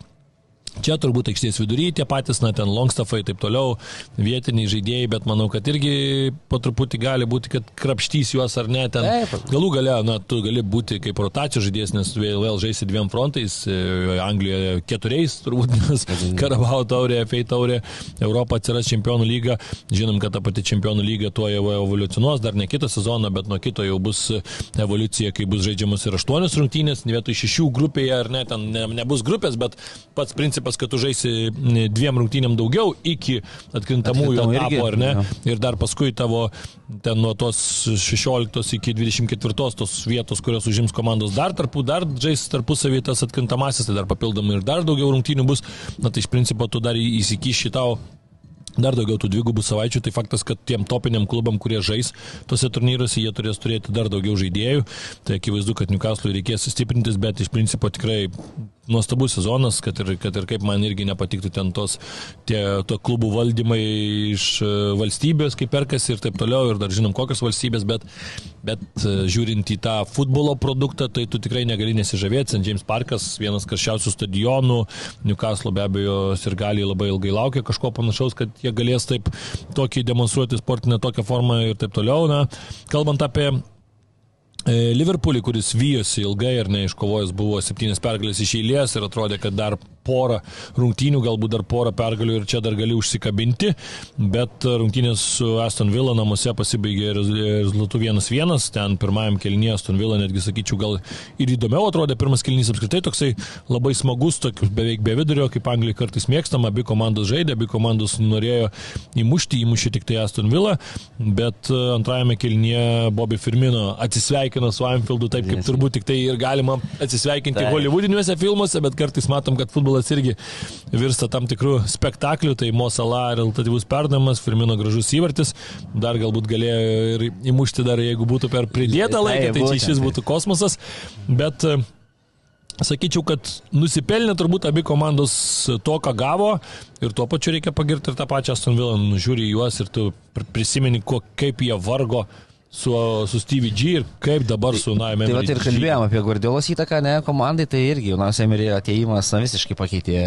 Čia turbūt aikštės vidury tie patys, na, ten Longstaffai ir taip toliau, vietiniai žaidėjai, bet manau, kad irgi po truputį gali būti, kad krapštys juos ar ne. Ten galų gale, na, tu gali būti kaip rotacijų žaidėjas, nes vėl žaisi dviem frontais, e, Anglijoje keturiais, turbūt, nes Karabao taurė, FA taurė, Europą atsiras čempionų lyga. Žinom, kad ta pati čempionų lyga tuo jau evoliucionuos, dar ne kitą sezoną, bet nuo kito jau bus evoliucija, kai bus žaidžiamas ir aštuonios rungtynės, ne vietoj šešių grupėje, ar ne, ten ne, nebus grupės, bet pats principas, kad tu žaisi dviem rungtynėm daugiau iki atkrintamųjų etapo, ar ne? jo. Ir dar paskui tavo ten nuo tos 16 iki 24 tos vietos, kurios užims komandos dar tarpų, dar žais tarpusavį tas atkrintamasis, tai dar papildomai ir dar daugiau rungtynių bus. Na tai iš principo tu dar įsikiši tau dar daugiau tų dvigubų savaičių, tai faktas, kad tiem topiniam klubam, kurie žais tose turnyruose, jie turės turėti dar daugiau žaidėjų. Tai akivaizdu, kad Newcastle reikės stiprintis, bet iš principo tikrai nuostabus sezonas, kad ir, kad ir kaip man irgi nepatiktų ten tos tie, to klubų valdymai iš e, valstybės, kaip perkasi ir taip toliau, ir dar žinom kokios valstybės, bet, bet e, žiūrint į tą futbolo produktą, tai tu tikrai negali nesižavėti. St. James Parkas, vienas karščiausių stadionų, Newcastle be abejo ir gali labai ilgai laukia kažko panašaus, kad jie galės taip tokį demonstruoti sportinę tokią formą ir taip toliau. Na, kalbant apie Liverpoolį, kuris vyjosi ilgai ir neiškovojęs buvo septynės pergalės iš eilės ir atrodė, kad dar porą rungtynių, galbūt dar porą pergalių ir čia dar gali užsikabinti, bet rungtynės su Aston Villa namuose pasibaigė rez- rezultatu 1-1, ten pirmajam kelnyje Aston Villa netgi sakyčiau gal ir įdomiau atrodė, pirmas kelnys apskritai toksai labai smagus, tokius beveik be vidurio, kaip Anglija kartais mėgstama, abi komandos žaidė, abi komandos norėjo įmušti, įmušė tik tai Aston Villa, bet e, antrajame kelnyje Bobby Firmino atsisveikino su Anfieldu taip, kaip turbūt tik tai ir galima atsisveikinti Taip. Hollywoodiniuose filmuose, bet kartais matom, kad futbolas irgi virsta tam tikrų spektaklių, tai Mosala rezultatyvus perdavimas, Firmino gražus įvartis, dar galbūt galėjo ir įmušti dar, jeigu būtų per pridėtą laiką, tai čia būtent. būtų kosmosas, bet e, Sakyčiau, kad nusipelnė turbūt abi komandos to, ką gavo ir tuo pačiu reikia pagirti ir tą pačią Aston Villa, nužiūri į juos ir tu pr- prisimeni, ko, kaip jie vargo su, su Stevie G ir kaip dabar su Naime. Tai va ir kalbėjom apie Guardiolos įtaką, ne, komandai, tai irgi Jonas Emerio ateimas na, visiškai pakeitė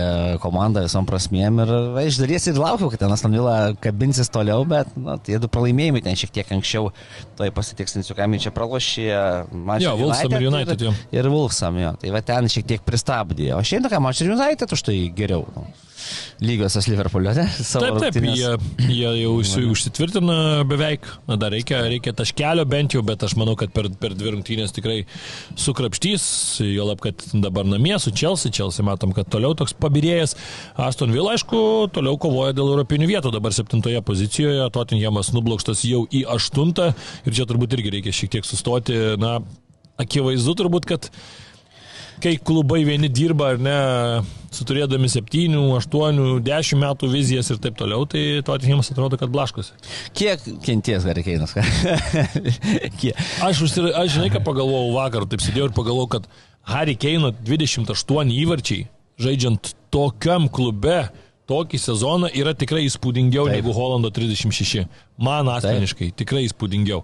komandą visom prasmėm ir va, iš dalies ir laukiau, kad ten Aston Villa kabinsis toliau, bet na, tie du pralaimėjimai ten šiek tiek anksčiau, tai pasitiksinsiu, kam čia pralošė. Manchester Jo, Wolvesam ir United. Ir, ir Wolfsam, jo. Tai va ten šiek tiek pristabdė. O šiandien ką, Manchester United už tai geriau. Nu, lygiosios Liverpoolio, ne? Savo Taip, taip, rungtynes. jie, jie jau užsi- užsitvirtina beveik, na dar reikia, reikia taškelio bent jau, bet aš manau, kad per, per dvi rungtynės tikrai sukrapštys, jo lab, kad dabar namie su Chelsea, Chelsea matom, kad toliau toks pabirėjęs, Aston Villa, aišku, toliau kovoja dėl europinių vietų, dabar septintoje pozicijoje, Tottenhamas nublokštas jau į aštuntą. Ir čia turbūt irgi reikia šiek tiek sustoti, na, akivaizdu turbūt, kad kai klubai vieni dirba ar ne, suturėdami 7, 8, 10 metų vizijas ir taip toliau, tai Tottenhamas atrodo, kad blaškosi. Kiek kenties Harry? Kiek? Aš, užsira, aš žinai, ką pagalvojau vakar, taip sėdėjau ir pagalvojau, kad Harry Kane 28 įvarčiai, žaidžiant tokiam klube, tokį sezoną yra tikrai įspūdingiau Taip. Taip. negu Holando 36. Man asmeniškai tikrai įspūdingiau.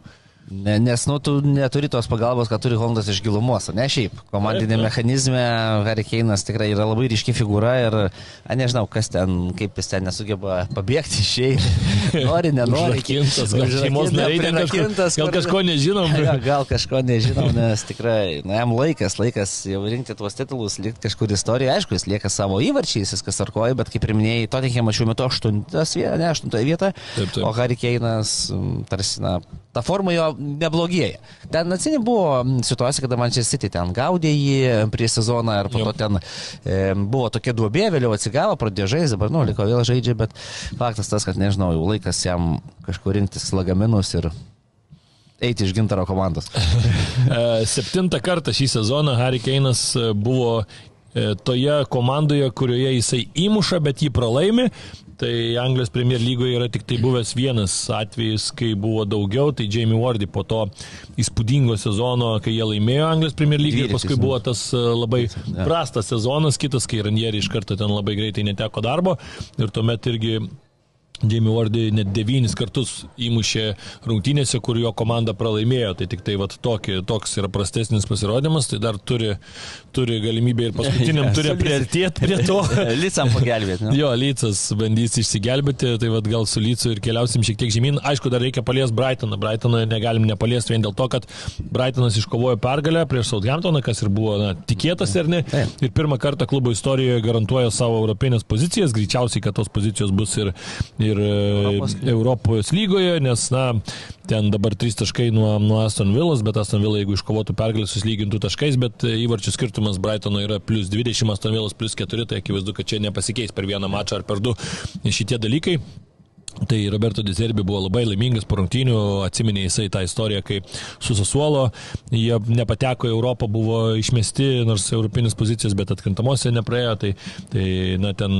Ne, nes, nu, tu neturi tos pagalbos, ką turi Hondas iš gilumos, ne šiaip. Komandinė mechanizme Harry Kane'as tikrai yra labai ryški figūra ir, a, nežinau, kas ten, kaip jis ten nesugeba pabėgti išėjti. Nori, nenori. Užrakintas, gal šeimos nariai ten kažko, gal kažko nežinom. Ja, gal kažko nežinom, nes tikrai, na, jam laikas, laikas jau rinkti tuos titulus, likti kažkur istorijoje. Aišku, jis lieka savo įvarčiais, viskas arkoja, bet kaip ir minėjai, Tottenhamas šiuo metu aštuntas vieta, ne aštuntoje vietoje, Taip, taip. o Harry mm, tarsi, na, ta forma jo neblogėja. Ten atsinė buvo mm, situacija, kada Manchester City ten gaudė jį prieš sezoną ir po to ten e, buvo tokia duobė, vėliau atsigavo, pradėjo žaisti, dabar, nu, liko vėl žaidžia, bet faktas tas, kad nežinau, jau laikas jam kažkur rinktis lagaminus ir eiti iš gintaro komandos. E, Septintą kartą šį sezoną Harry Kane'as e, buvo e, toje komandoje, kurioje jisai įmuša, bet jį pralaimi. Tai Anglijos Premier lygoje yra tik tai buvęs vienas atvejis, kai buvo daugiau, tai Jamie Wardy po to įspūdingo sezono, kai jie laimėjo Anglijos Premier lygą ir 12 paskui buvo tas e, labai prastas sezonas, kitas, kai Ranieri iš karto ten labai greitai neteko darbo. Ir tuomet irgi Jamie Wardy net devynis kartus įmušė rungtynėse, kur jo komanda pralaimėjo. Tai tik tai vat, tokį, toks yra prastesnis pasirodymas, tai dar turi, turi galimybę ir paskutiniam Ja, Lycu. priartėti prie to. Lycam pagelbėti. Ne? Jo, Lycas bandys išsigelbėti, tai vad gal su Lycu ir keliausim šiek tiek žemyn. Aišku, dar reikia paliesti Brightoną. Brightoną negalim nepaliesti vien dėl to, kad Brightonas iškovojo pergalę prieš Southamptoną, kas ir buvo na, tikėtas ar ne. Ir pirmą kartą klubo istorijoje garantuoja savo europinės pozicijas. Greičiausiai, kad tos pozicijos bus ir, ir Europos Europos, Europos lygoje, nes, na, ten dabar trys taškai nuo, nuo Aston Villas, bet Aston Villa, jeigu iškovotų pergalę, susilygintų taškais, bet e, įvarčių skirtumas Brightono yra plus 20, Aston Villas plus 4, tai akivaizdu, kad čia nepasikeis per vieną mačą ar per du šitie dalykai. Tai Roberto Dizerbi buvo labai laimingas po rungtynių, atsiminė jisai tą istoriją, kai su Sasuolo jie nepateko į Europą, buvo išmesti, nors europinės pozicijas, bet atkrintamosiose nepraėjo, tai, tai na, ten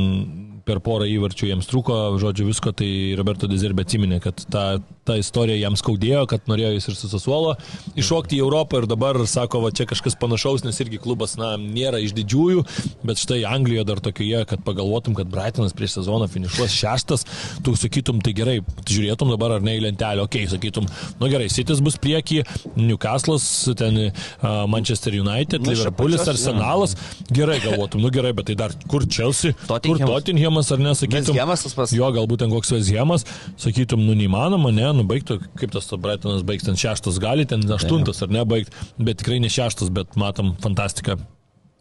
per porą įvarčių jiems trūko, žodžiu, visko, tai Roberto Dizerbi atsiminė, kad ta, ta istorija jam skaudėjo, kad norėjo jis ir su Sasuolo iššokti į Europą ir dabar sako, va čia kažkas panašaus, nes irgi klubas, na, nėra iš didžiųjų, bet štai Anglijoje dar tokioje, kad pagalvotum, kad Brightonas prieš sezoną finišuos šeštas, tu sakytum, tai gerai, žiūrėtum dabar ar ne į lentelę, okei, okay, sakytum, nu gerai, Sitis bus prieki, Newcastle'as, ten uh, Manchester United, Nu, Liverpoolis, Arsenalas, gerai galvotum, nu gerai, bet tai dar kur Chelsea, kur Tottenhamas. Tottenhamas ar ne, sakytum. West Hamas tas pats. Jo, galbūt ten koks Veziemas, sakytum, nu neįmanoma, ne, nubaigtų, kaip tas Brightonas baigs, ten šeštas gali, ten aštuntas ar ne baigti, bet tikrai ne šeštas, bet matom fantastiką.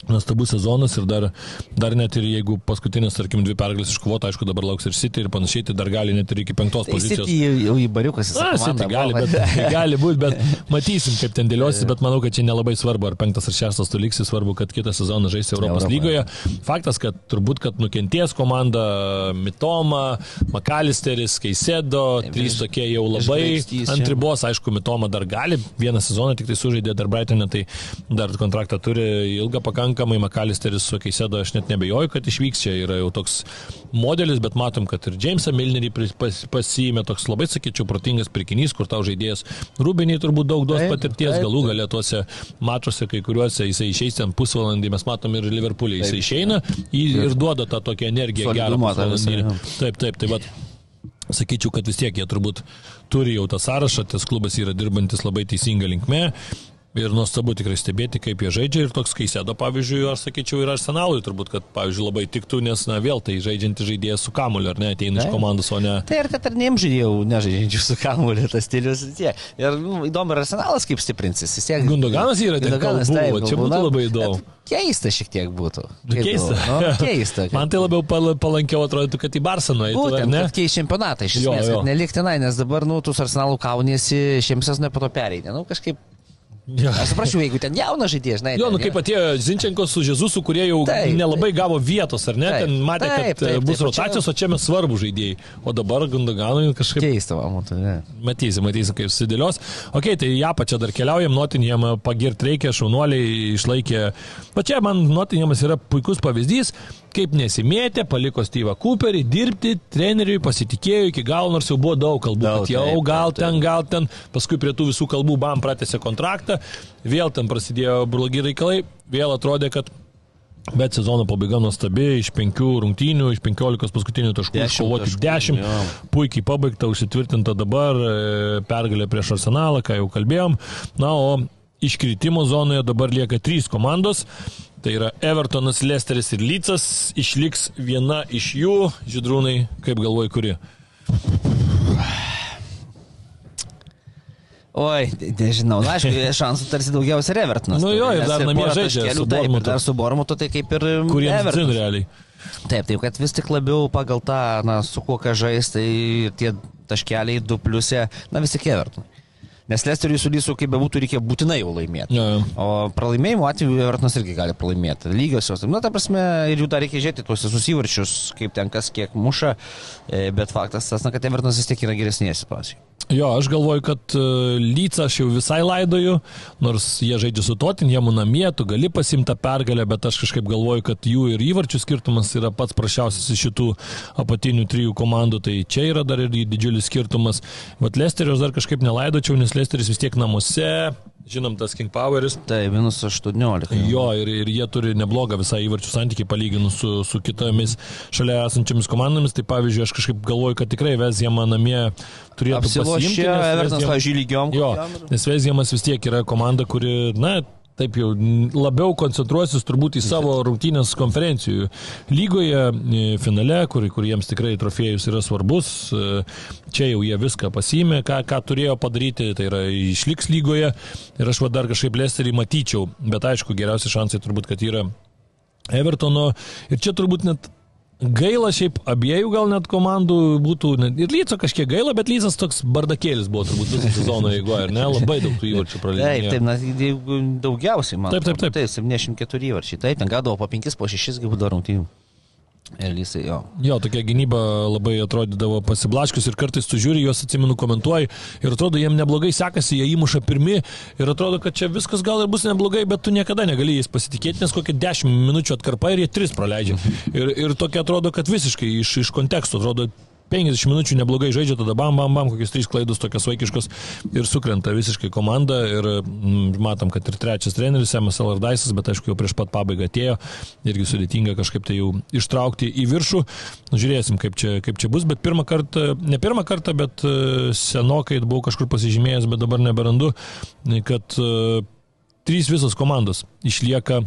Nuostabus sezonas ir dar, dar net ir jeigu paskutinės, tarkim, dvi pergalės iškovota, aišku, dabar lauks ir City ir panašiai, tai dar gali net ir iki penktos Tai pozicijos. City jau į bariukas Na, City gali, bet, gali būti, bet matysim, kaip ten dėliosis, bet manau, kad čia nelabai svarbu, ar penktas ar šeštas tu liksi, svarbu, kad kitą sezoną žais Europos Europoje. lygoje. Faktas, kad turbūt, kad nukentės komanda Mitoma, Makalisteris, Keisedo, trys tokie jau labai ant ribos, aišku, Mitoma dar gali, vieną sezoną tik tai sužaidė dar Brightonė, tai dar kontraktą turi ilgą pakankamai, Makalisteris su Keisedo aš net nebejoju, kad išvyks, čia yra jau toks modelis, bet matom, kad ir Jamesą Milnerį pas, pasiėmė toks labai, sakyčiau, protingas pirkinys, kur tau žaidėjas Rubiniai turbūt daug duos Taip, patirties, taip, galų taip. galę tuose mačiuose, kai kuriuose jisai išeis ten pusvalandį, mes matom ir Liverpoolį, jisai išeina į- ir duoda tą tokią energiją gerą. Taip, taip, tai vad. Sakyčiau, kad vis tiek jie turbūt turi jau tą sąrašą, tas klubas yra dirbantis labai teisinga linkme. Ir nuostabu tikrai stebėti, kaip jie žaidžia. Ir toks Kaisėdo, pavyzdžiui, aš sakyčiau, ir Arsenalui turbūt, kad, pavyzdžiui, labai tiktų, nes, na, vėl tai žaidžianti žaidėjas su kamuliu, ar ne, ateina iš komandos, o ne... Tai ir tetarniem žaidėjau, nežaidžiu su kamuoliu, tas stilius. Tie. Ir nu, įdomu, ir arsenalas kaip stiprinsis. Vis tiek. Gundoganas yra tiek Gundoganas, kalbų, taip, čia kalbų, būtų labai įdomu. Keista šiek tiek būtų. Kaip Keista. buvo? Nu, keista. kad- Man tai labiau pal- palankiau atrodytų, kad į Barsą nueitų, Būtent, ne? kad keiš čempionatą iš Jo, esmės, jo. kad nelikti tenai, nes dabar, nu, tu su arsenalu kauniesi, šiems esame po to pereiti. Nu, kažkaip, Ja. aš suprasčiau, jeigu ten jaunas žaidėjas, žinai. Jo, nu kaip atėjo Zinčenko su Žezusu, kurie jau Taip, nelabai gavo vietos, ar ne? Taip, Ten matė, taip, kad taip, e, bus taip, o čia- rotacijos, o čia mes svarbų žaidėjai. O dabar Gundoganui kažkaip Keista, mūtų, ne. Matysim, matysim, kaip susidėlios. Ok, tai ją pačią dar keliaujam, Notinėm pagirti reikia, šaunuoliai išlaikė. Va čia man Notinėmas yra puikus pavyzdys, kaip nesimėtė, paliko Steve'ą Cooperį dirbti, treneriui pasitikėjo iki galo, nors jau buvo daug kalbų, Daug, kad jau taip, gal taip, ten, gal ten, paskui prie tų visų kalbų bam pratęsė kontraktą, vėl ten prasidėjo blogi reikalai, vėl atrodė, kad Bet sezono pabaiga nuostabi, iš penkių rungtynių, iš penkiolikos paskutinių taškų iškovoti dešimt. jo. Puikiai pabaigta, užsitvirtinta dabar, e, pergalė prieš Arsenalą, ką jau kalbėjom. Na, o iškritimo zonoje dabar lieka trys komandos. Tai yra Evertonas, Lesteris ir Lycas. Išliks viena iš jų. Žydrūnai, kaip galvoj, kuri? Oi, ne- nežinau, na, aišku, šansų tarsi daugiausia ir Evertonas. Nu jo, ir dar namie žaidžia su taip. Dar su Bormutu tai kaip ir Kuriems Evertonas. dzin realiai? Taip, taip, kad vis tik labiau pagal tą, na, su kuo ką žais, tai tie taškeliai 2 pliusė, na vis tik Evertonui. Nes Lesteriui su Lysu, kaip bebūtų, reikia būtinai jau laimėti. Jo, jo. O pralaimėjimo atveju Evertonas irgi gali pralaimėti. Lygiosios. Na, ta prasme, ir jų dar reikia žiūrėti tuos visus įvarčius, kaip ten kas kiek muša. E, Bet faktas tas, na, kad Evertonas vis tiek yra geresnėje situacijoje. Jo, aš galvoju, kad uh, Lyca aš jau visai laidoju, nors jie žaidžia su Totinjemu namie, tu gali pasimti tą pergalę, bet aš kažkaip galvoju, kad jų ir įvarčių skirtumas yra pats prašiausias iš šitų apatinių trijų komandų, tai čia yra dar ir didžiulis skirtumas. Vat Lesterio aš dar kažkaip nelaidočiau, nes Lesteris vis tiek namuose, žinom, tas King Poweris. Tai minus 18. Jo, ir, ir jie turi neblogą visą įvarčių santykį palyginus su, su kitomis šalia esančiamis komandomis. Tai pavyzdžiui, aš kažkaip galvoju, kad tikrai Vezjama namie turėtų nes Evertonas, pavyzdžiui, lygiom. Jo, nes Vezjamas vis tiek yra komanda, kuri, na, taip jau labiau koncentruosis turbūt į savo rungtynės konferencijų lygoje, finale, kur, kur jiems tikrai trofėjus yra svarbus. e, Čia jau jie viską pasimė, ką, ką turėjo padaryti, tai yra išliks lygoje. Ir aš va dar kažkaip lesterį matyčiau, bet aišku, geriausi šansai turbūt, kad yra Evertono. Ir čia turbūt net gaila šiaip abiejų gal net komandų būtų. Ir Lyco kažkiek gaila, bet Lycas toks bardakėlis buvo turbūt visą sezoną eigoje, ar ne? Labai daug tų įvarčių Taip, praleidė. taip, na, jeigu daugiausiai, man. Taip, taip, taip. Taip, 74 įvarčiai. Taip, ten gaudavo po 5, po 6 būdavo rungtynių. Ir jisai jo. Jo, tokia gynyba labai atrodydavo pasiblaškius ir kartais tu žiūri, juos atsimenu, komentuoji ir atrodo, jiem neblogai sekasi, jie įmuša pirmi ir atrodo, kad čia viskas gal ir bus neblogai, bet tu niekada negali jais pasitikėti, nes kokie 10 minučių atkarpa ir jie 3 praleidžia. Ir, ir tokia atrodo, kad visiškai iš, iš konteksto atrodo. 50 minučių neblogai žaidžia, tada bam, bam, bam, kokius 3 klaidus tokios vaikiškos ir sukrenta visiškai komanda ir mm, matom, kad ir trečias treneris Semas Alardaisas, bet aišku jau prieš pat pabaigą atėjo, irgi sudėtinga kažkaip tai jau ištraukti į viršų. Nu, Žiūrėsim, kaip čia, kaip čia bus, bet pirmą kartą, ne pirmą kartą, bet e, senokai buvau kažkur pasižymėjęs, bet dabar neberandu, kad e, trys visos komandos išlieka,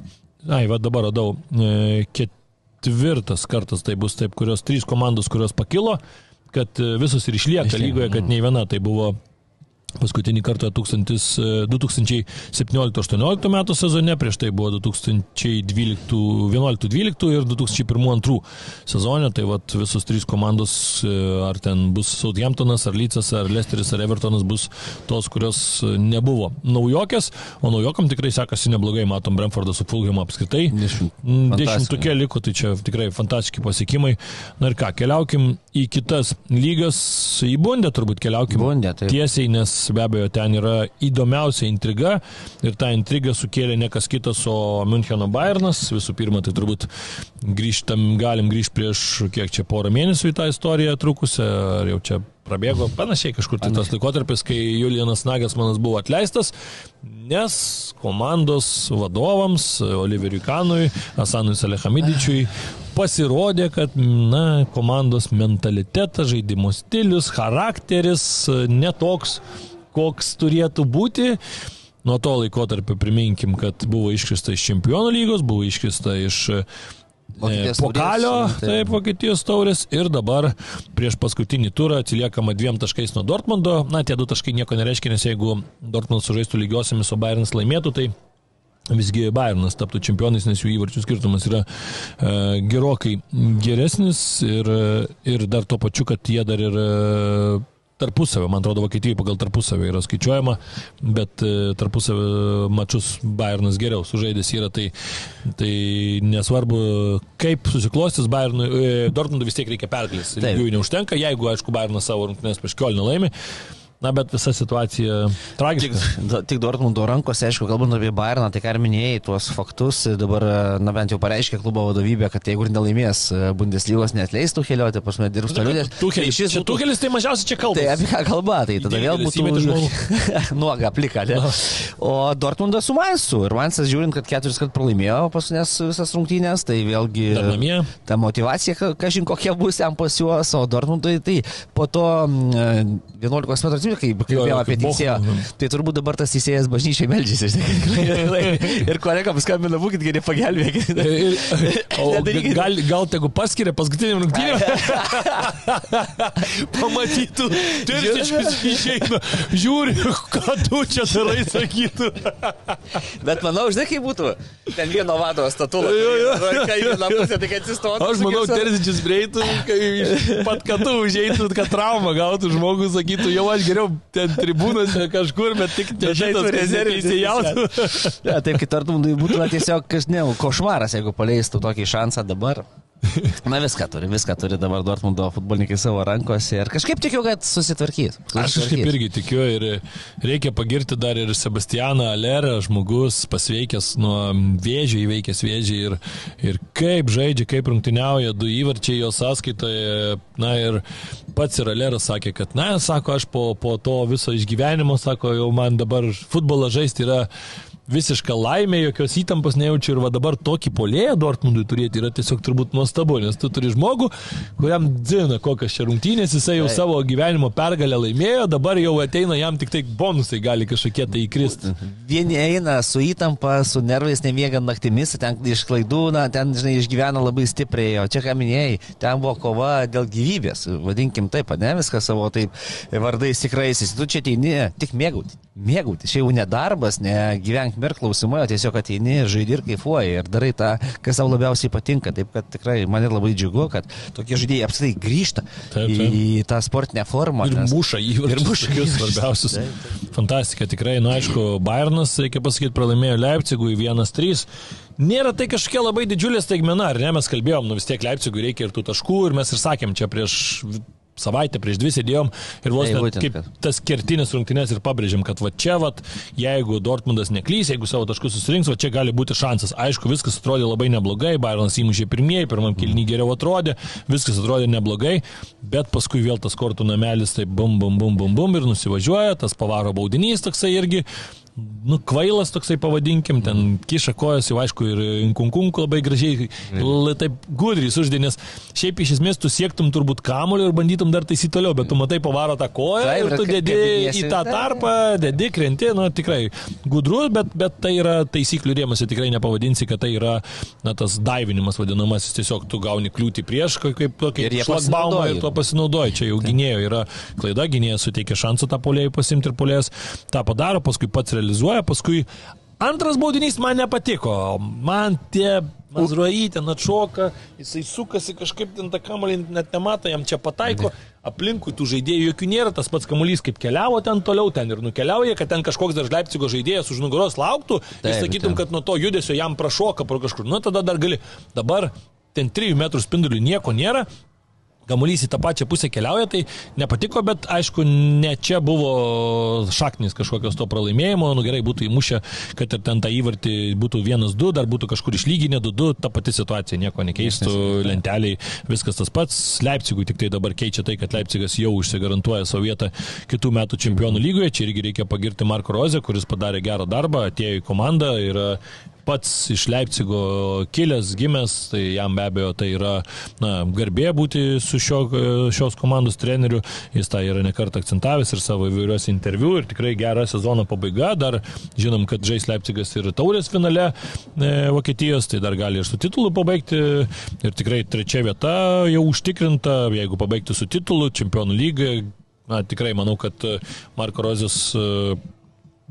ai, va dabar radau, e, ketvirtas kartas tai bus taip, kurios trys komandos, kurios pakilo, kad e, visos ir išlieka Išlieka, lygoje, kad nei viena tai buvo Paskutinį kartą 1000, 2017-2018 metų sezone, prieš tai buvo 2011-2012 ir 2001-2002 sezone, tai vat visos trys komandos, e, ar ten bus Southamptonas, ar Lycas, ar Lesteris, ar Evertonas bus tos, kurios e, nebuvo naujokės, o naujokam tikrai sekasi neblogai, matom Brentfordą su Fulham apskritai. Dešimt. Mm. Dešimtukė liko, tai čia tikrai fantastiški pasiekimai. Na ir ką, keliaukim į kitas lygas, į Bundę turbūt keliaukim Bundę, taip. tiesiai, nes be abejo ten yra įdomiausia intriga ir tą intrigą sukėlė ne kas kitas, o Müncheno Bayernas. Visų pirma, tai turbūt grįžtam, galim grįžti prieš kiek čia porą mėnesių į tą istoriją trukusią, ar jau čia prabėgo panašiai kažkur tai tas laikotarpis, kai Julianas Nagasmanas buvo atleistas, nes komandos vadovams, Oliveriui Kanui, Asanui Salehamidičiui, pasirodė, kad na, komandos mentalitetas, žaidimo stilius, charakteris netoks, koks turėtų būti. Nuo to laikotarpio priminkim, kad buvo iškrista iš čempionų lygos, buvo iškrista iš e, Vokietijos pokalio, taurės, taip, Vokietijos taurės ir dabar prieš paskutinį turą atsiliekama dviem taškais nuo Dortmundo. Na, tie du taškai nieko nereiškia, nes jeigu Dortmundas sužaistų lygiosiamis, o Bayernas laimėtų, tai visgi Bayernas taptų čempionais, nes jų įvarčių skirtumas yra e, gerokai geresnis ir, ir dar tuo pačiu, kad jie dar ir e, tarpusavio, man atrodo, Vokietijai pagal tarpusavio yra skaičiuojama, bet e, tarpusavio mačius Bayernas geriau sužaidęs yra, tai, tai nesvarbu, kaip susiklostys Bayernui, e, Dortmundui vis tiek reikia pergalės. Jų neužtenka, jeigu, aišku, Bayernas savo rungtynės prieš Kielną laimi. Na, bet visa situacija Tik, tragiška. da- tik Dortmundo rankose, aišku, kalbant apie Bayerną, tai ką ir minėjai tuos faktus, dabar, na bent jau pareiškė klubo vadovybė, kad jeigu ir nelaimės e, Bundeslygos, netleistų keliauti, pas mane dirbs toliau. Tuchelis, šis čia būtų- Tuchelis tai mažiausiai čia kalba. Tai apie ką kalba, tai tada vėl būtų nuoga plika, ne? O Dortmundas su Mainsu. Ir Mainsas žiūrint, kad keturis kart pralaimėjo paskutinės visas rungtynės, tai vėlgi ta motivacija, ka- kažin kokia bus jam pas juos, o Dortmundui tai po to mm, 11 metrų atsimė, kai Jo, kalbėjome jo, apie kaip teisėją, tai turbūt dabar tas teisėjas bažnyčiai meldžiasi. žinai. ir kolegams skambina, būkit geri, pagelbėkit. Ir, o gal, gal tegu paskiria paskutinį rungtynį, pamatytų, tirštiškas išeina, žiūri, ką tu čia darai, sakytų. Bet manau, žinai, kaip būtų. Ten vieno vado statulą. Jo, jo. Kai viena pusė, kad atsistotų. Aš manau, Terzičius greitų, kai pat katų užeitų, kad traumą gautų žmogus, sakytų, jau aš geriau ten tribūnose kažkur, bet tik ne šitas eitų rezervinis įsijautų. Ja, taip, kaip Dortmundui būtų tiesiog, kas ne, košmaras, jeigu paleistų tokį šansą dabar. Na viską turi, viską turi dabar Dortmundo futbolininkai savo rankose ir kažkaip tikiu, kad susitvarkys. Aš kažkaip irgi tikiu ir reikia pagirti dar ir Sebastianą Alerą, žmogus pasveikęs nuo vėžio, įveikęs vėžį ir, ir kaip žaidžia, kaip rungtyniauja, du įvarčiai jo sąskaitoje. Na ir pats ir Aleras sakė, kad, na, sako, aš po, po to viso išgyvenimo, sako, jau man dabar futbolą žaisti yra visiška laimė, jokios įtampos nejaučiu ir va dabar tokį polėją Dortmundui turėti yra tiesiog turbūt nuostabu, nes tu turi žmogų, kuriam dzina kokias čia rungtynės, jisai jau Taip. savo gyvenimo pergalę laimėjo, dabar jau ateina jam tik tai bonusai gali kažkokie tai įkristi. Vieni eina su įtampa, su nervais nemiega naktimis, ten iš klaidų, na, ten, žinai, išgyvena labai stipriai, o čia ką minėjai, ten buvo kova dėl gyvybės, vadinkim taip, ne viskas savo taip vardais tikraisiais. Tu čia ateini tik mėgauti, mėgauti, čia jau ne darbas, ne gyvenk mir klausimai, o tiesiog ateini, žaidži ir kaifuoji ir darai tą, kas tau labiausiai patinka. Taip kad tikrai man ir labai džiugu, kad tokie žaidėjai apskritai grįžta Taip, į taip. tą sportinę formą. Ir nes- muša įvarčius. Ir muša įvarčius. svarbiausius. Taip, Fantastika, tikrai, na aišku, Bayernas, reikia pasakyti, pralaimėjo Leipzigui 1-3. Nėra tai kažkokia labai didžiulė staigmena, ar ne? Mes kalbėjom, nu vis tiek Leipzigui reikia ir tų taškų, ir mes ir sakėm čia prieš savaitę, prieš dvi sėdėjom ir vos Tai net kaip tas kertinės rungtynės ir pabrėžėm, kad va čia, va, jeigu Dortmundas neklys, jeigu savo taškus susirinks, va čia gali būti šansas. Aišku, viskas atrodė labai neblogai, Bayernas įmušė pirmieji, pirmam kilny geriau atrodė, viskas atrodė neblogai, bet paskui vėl tas kortų namelis taip bum, bum, bum, bum, bum ir nusivažiuoja, tas pavaro baudinys toksai irgi. Nu, kvailas toksai pavadinkim, ten kiša kojas, jau aišku, ir inkunkunku labai gražiai, l- taip gudriai uždėnės. Šiaip iš esmės tu siektum turbūt kamulio ir bandytum dar taisyti toliau, bet tu matai pavaro tą koją Taip, ir tu dedi į tą tarpą, dedi, krenti, nu tikrai gudrus, bet, bet tai yra taisyklių rėmose, tikrai nepavadinsi, kad tai yra na, tas daivinimas vadinamasis, tiesiog tu gauni kliūtį prieš, kaip, jie šlagbaumą ir tuo pasinaudoji. Čia jau gynėjo yra klaida, gynėjas suteikia šansą tą polėjį pasimti ir polėjas tą padaro, paskui pats realizuoja, paskui antras baudinys man nepatiko. Man tie Mazruojai ten atšoka, jisai sukasi kažkaip ten tą kamuolį net nemato, jam čia pataiko, aplinkui tų žaidėjų jokių nėra, tas pats kamuolys kaip keliavo ten toliau, ten ir nukeliauja, kad ten kažkoks dar Leipcigo žaidėjas už nugaros lauktų, ir sakytum, kad nuo to judesio jam prašoka pro kažkur, nu tada dar gali. Dabar ten 3 metrų spindulių nieko nėra, Gamuolys į tą pačią pusę keliauja, tai nepatiko, bet aišku, ne čia buvo šaknis kažkokios to pralaimėjimo, nu gerai būtų įmušę, kad ir ten tą įvartį būtų 1-2, dar būtų kažkur išlyginę 2-2, ta pati situacija, nieko nekeistų, lenteliai, viskas tas pats, Leipzigui tik tai dabar keičia tai, kad Leipzigas jau užsigarantuoja savo vietą kitų metų čempionų lygoje, čia irgi reikia pagirti Marko Rozę, kuris padarė gerą darbą, atėjo į komandą ir pats iš Leipcigo kilęs, gimęs, tai jam be abejo tai yra na, garbė būti su šio, šios komandos treneriu. Jis tą yra nekart akcentavęs ir savo įvairiuose interviu ir tikrai gera sezono pabaiga. Dar žinom, kad žais Leipcigas ir taurės finale e, Vokietijos, tai dar gali ir su titulu pabaigti. Ir tikrai trečia vieta jau užtikrinta, jeigu pabaigti su titulu, čempionų lygai. Na, tikrai manau, kad Marko Rozės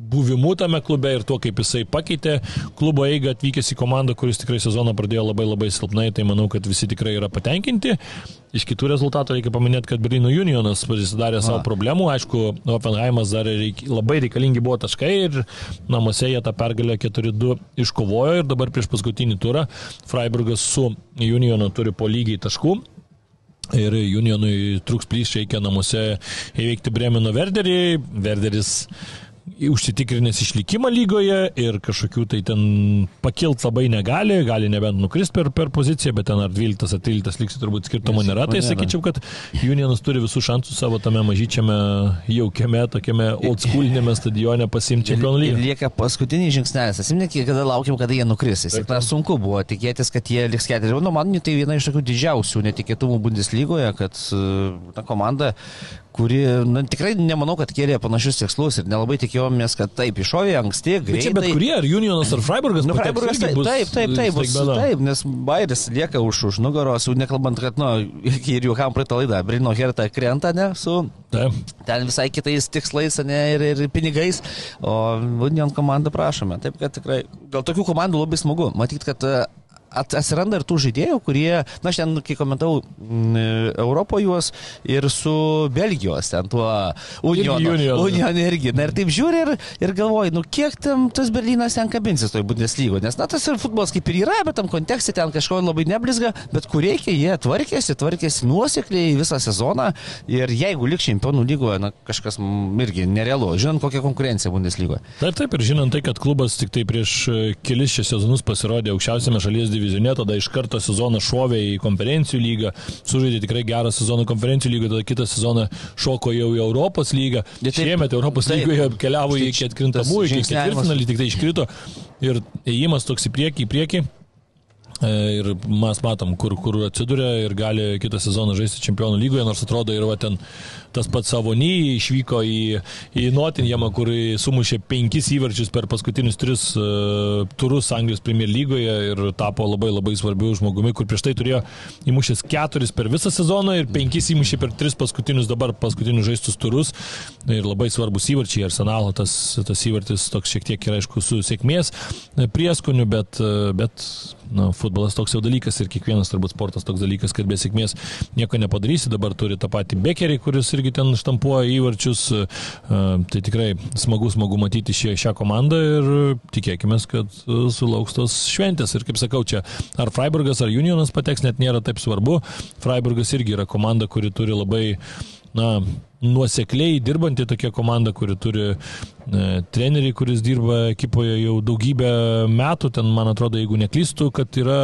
buvimu tame klube ir tuo, kaip jisai pakeitė klubo eigą atvykęs į komandą, kuris tikrai sezoną pradėjo labai labai silpnai, tai manau, kad visi tikrai yra patenkinti. Iš kitų rezultatų reikia paminėti, kad Berlyno Unionas pasidarė savo problemų, aišku, Offenheimas dar reik, labai reikalingi buvo taškai ir namuose jie tą pergalę 4-2 iškovojo ir dabar prieš paskutinį turą Freiburgas su Unionu turi po lygiai taškų, Ir Unionui trūks plyš reikia namuose įveikti Bremeno Verderį. Verderis užsitikrinęs išlikimą lygoje ir kažkokių tai ten pakilt labai negali, gali nebent nukris per, per poziciją, bet ten ar 12 ar 13 liks turbūt skirtumo nėra. Tai sakyčiau, kad Unionas turi visų šansų savo tame mažyčiame, jaukiame, tokiame old schoolinėme stadione pasimti čempionų lygą. Ir lieka paskutinis žingsnelis. Atsimink, kada laukiam, kada jie nukris. Na, sunku buvo tikėtis, kad jie liks keturi. Nu, man tai viena iš tokių didžiausių netikėtumų Bundeslygoje, kad ta komanda kuri na, tikrai nemanau, kad kėlė panašius tikslus ir nelabai tikėjomės, kad taip iššovė anksti, greitai. Bet čia bet kurie, ar Unionas, ar Freiburgas? Nu, Freiburgas taip, taip, taip, taip, bus, taip, nes Bairis lieka už, už nugaros, jau nekalbant, kad, na, nu, ir jau kam praeitą laidą, Brino Hertha krenta, ne, su taip. ten visai kitais tikslais, ne, ir, ir pinigais, o Union komandą prašome. Taip, kad tikrai, gal tokių komandų labai smagu. Matyt, kad atsiranda ir tų žaidėjų, kurie, na, šiandien, kai komentau m, Europo juos ir su Belgijos, ten tuo Union, Union irgi. Na ir taip žiūri ir, ir galvoji, nu kiek tam tas Berlynas ten kabinsis toj Bundeslygo, nes, na, tas ir futbolas kaip ir yra, bet tam kontekste ten kažko labai neblizga, bet kur reikia, jie tvarkėsi, tvarkėsi nuosekliai visą sezoną. Ir jeigu liks čempionų lygoje, na, kažkas irgi nerealu, žinant kokią konkurenciją Bundeslygoje. Taip, taip, ir žinant tai, kad klubas tik tai prieš kelis šios sezonus pasirodė aukščiausiame šalies divizijoje divizione, tada iš karto sezoną šovė į konferencijų lygą, sužaidė tikrai gerą sezoną konferencijų lygą, tada kitą sezoną šoko jau į Europos lygą. Šiemet Europos taip, lygoje keliavo į atkrintamųjų, iki ketvirtfinalį tik tai iškrito ir ėjimas toks į priekį, į priekį. E, ir mes matom, kur, kur atsiduria ir gali kitą sezoną žaisti čempionų lygoje, nors atrodo ir va ten tas pats Savony išvyko į, į Notinjamą, kur sumušė penkis įvarčius per paskutinius tris uh, turus Anglijos Premier lygoje ir tapo labai labai svarbiu žmogumi, kur prieš tai turėjo įmušęs keturis per visą sezoną ir penkis įmušė per tris paskutinius dabar paskutinius žaistus turus. Ir labai svarbus įvarčiai Arsenalo, tas, tas įvartis toks šiek tiek yra aišku su sėkmės prieskoniu, bet, bet na, futbolas toks jau dalykas ir kiekvienas turbūt sportas toks dalykas, kad be sėkmės nieko nepadarysi. Dabar turi tą patį Bekerį, kuris irgi ten štampuoja įvarčius. Tai tikrai smagu, smagu matyti šią, šią komandą ir tikėkime, kad sulauks tos šventės. Ir kaip sakau, čia ar Freiburgas, ar Unionas pateks, net nėra taip svarbu. Freiburgas irgi yra komanda, kuri turi labai na, nuosekliai dirbanti tokia komanda, kuri turi e, trenerį, kuris dirba ekipoje jau daugybę metų, ten man atrodo, jeigu neklystu, kad yra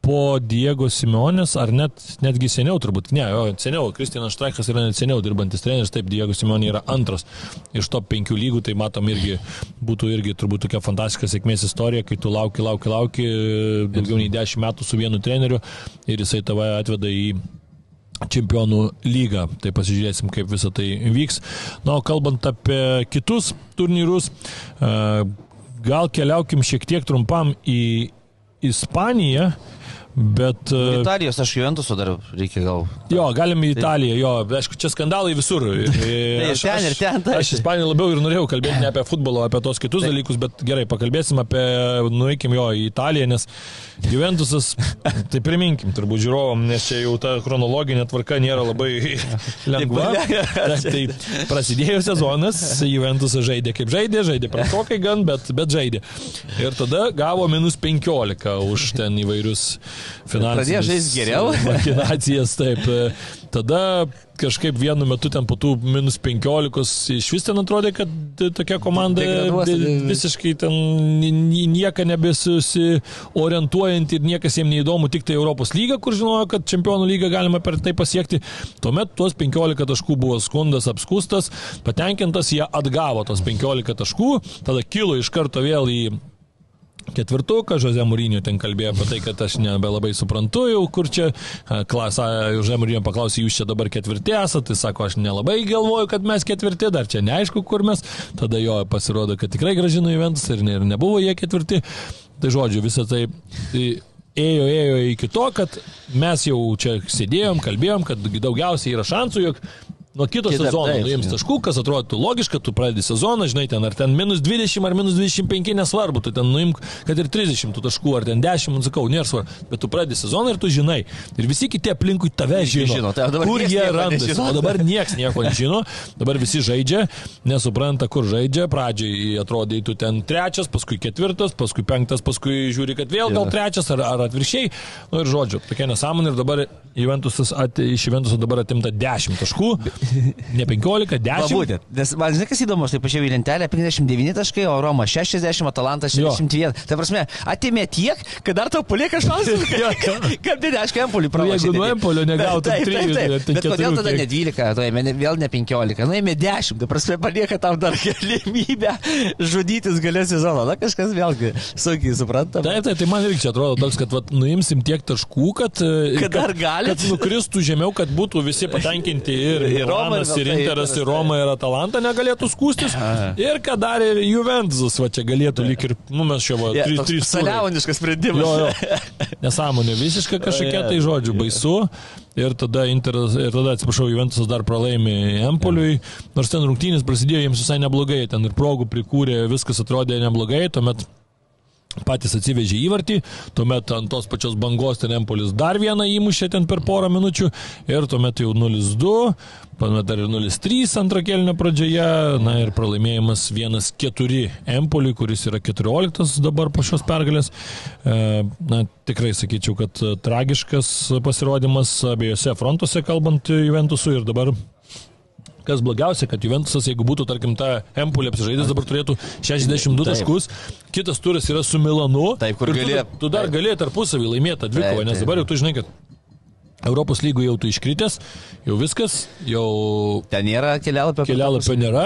po Diego Simeonės, ar net, netgi seniau turbūt, ne, jo, seniau, Kristianas Štraikas yra net seniau dirbantis treneris, taip, Diego Simeonė yra antras iš top penkių lygų, tai matom irgi, būtų irgi turbūt tokia fantastiška sėkmės istorija, kai tu lauki, lauki, lauki daugiau nei dešimt metų su vienu treneriu ir jisai tave atveda į čempionų lygą. Tai pasižiūrėsim, kaip visą tai vyks. Na, o kalbant apie kitus turnyrus, e, gal keliaukim šiek tiek trumpam į Ispaniją. Bet... E, Italijos, aš Juventuso dar reikia gal. Jo, galim į Italiją, jo, aišku, čia skandalai visur. tai aš, ten ir ten. Tai. Aš Ispaniją labiau ir norėjau kalbėti ne apie futbolą, apie tos kitus tai. dalykus, bet gerai, pakalbėsim apie, nueikim jo į Italiją, nes Juventusas, tai priminkim turbūt žiūrovom, nes čia jau ta chronologinė tvarka nėra labai lengva. tai, tai prasidėjo sezonas, Juventusas žaidė kaip žaidė, žaidė prastokai gan, bet, bet žaidė. Ir tada gavo minus 15 už ten įvairius finansinius. Pradėjo žaisti geriau. Machinacijas, taip. Tada kažkaip vienu metu ten po tų minus 15 iš vis ten atrodė, kad tokia komanda visiškai ten nieka nebesusiorientuojant ir niekas jiems neįdomu, tik tai Europos lyga, kur žinojo, kad čempionų lygą galima per tai pasiekti. Tuomet tuos 15 taškų buvo skundas apskustas, patenkintas, jie atgavo tos 15 taškų, tada kilo iš karto vėl į ketvirtuką, Žozė Mūrinio ten kalbėjo apie tai, kad aš nebelabai suprantu jau, kur čia, klasą, Žozė Mūrinio paklausė, jūs čia dabar ketvirti esate, tai sako, aš nelabai galvoju, kad mes ketvirti, dar čia neaišku, kur mes, tada jo pasirodo, kad tikrai gražino Juventus ir, ne, ir nebuvo jie ketvirti, tai žodžiu, visą tai, tai ėjo, ėjo iki to, kad mes jau čia sėdėjom, kalbėjom, kad daugiausiai yra šansų, jog nuo kito Kita- sezono taip, nuims taškų, kas atrodytų logiška, tu pradedi sezoną, žinai, ten ar ten minus 20 ar minus 25 nesvarbu, tu ten nuimk, kad ir 30 tų taškų ar ten 10, man sakau, nėra svarbu, bet tu pradedi sezoną ir tu žinai. Ir visi kiti aplinkui tave žino, žino, tai kur jie randasi. O dabar niekas nieko nežino, dabar visi žaidžia, nesupranta, kur žaidžia, pradžiai atrodytų ten trečias, paskui ketvirtas, paskui penktas, paskui žiūri, kad vėl gal trečias ar, ar atviršiai. Nu ir žodžiu, tokia nesąmonė ir dabar Juventusas at, iš Juventuso dabar atimta 10 taškų, ne 15, 10. Būtent. Nes man žinai, kas įdomu, tai pažiūrėjau į lentelę, 59 taškai, o Roma 60, Atalantas Jo. 61. Tai prasme, atėmė tiek, kad dar tau palieka šansų, kad tai aišku, Empolį pralaimėjo. jeigu nuo Empolio trijų, taip. tai Bet kodėl tada ne 12, tu ėmė ne- vėl ne 15, nu ėmė 10, tai prasme, palieka tam dar galimybę žudytis galės sezono. Na kažkas vėlgi sunkiai suprantama. Taip, taip, tai man irgi čia atrodo toks, kad vat, nuimsim tiek taškų, kad, e, Kad galit. kad nukristų žemiau, kad būtų visi patenkinti ir, Ir Romas, ir taip, Interas, ir- Roma, ir Atalanta negalėtų skūstis. Ir kad dar ir Juventus, va čia galėtų lyg ir, nu mes čia va, trys, turai. Saliauniškas sprendimas. Jo, jo. Nesąmonė, visiškai kažkokia tai žodžių baisu. Ir tada, Interas, ir tada, atsiprašau, Juventusas dar pralaimi Empoliui. Nors ten rungtynės prasidėjo jiems visai neblogai, ten ir progų prikūrė, viskas atrodė neblogai, tuomet patys atsivežė įvartį, tuomet ant tos pačios bangos ten Empolis dar vieną įmušė ten per porą minučių ir tuomet jau 0-2, tuomet dar ir 0-3 antro kelnio pradžioje, na ir pralaimėjimas 1-4 Empoliui, kuris yra 14 dabar po šios pergalės. E, Na, tikrai sakyčiau, kad tragiškas pasirodymas abiejose frontuose, kalbant Juventusui ir dabar Kas blogiausia, kad Juventusas, jeigu būtų, tarkim, ta Empolė apsižaidęs, dabar turėtų 62 Taip. taškus, kitas turas yra su Milanu. Taip, kur ir tu- Tu dar gali tarpusavį laimėti tą dvikovą, nes dabar jau tu žinai, kad Europos lygų jau tu iškritęs, jau viskas, jau Ten nėra kelialapio. kelialapio nėra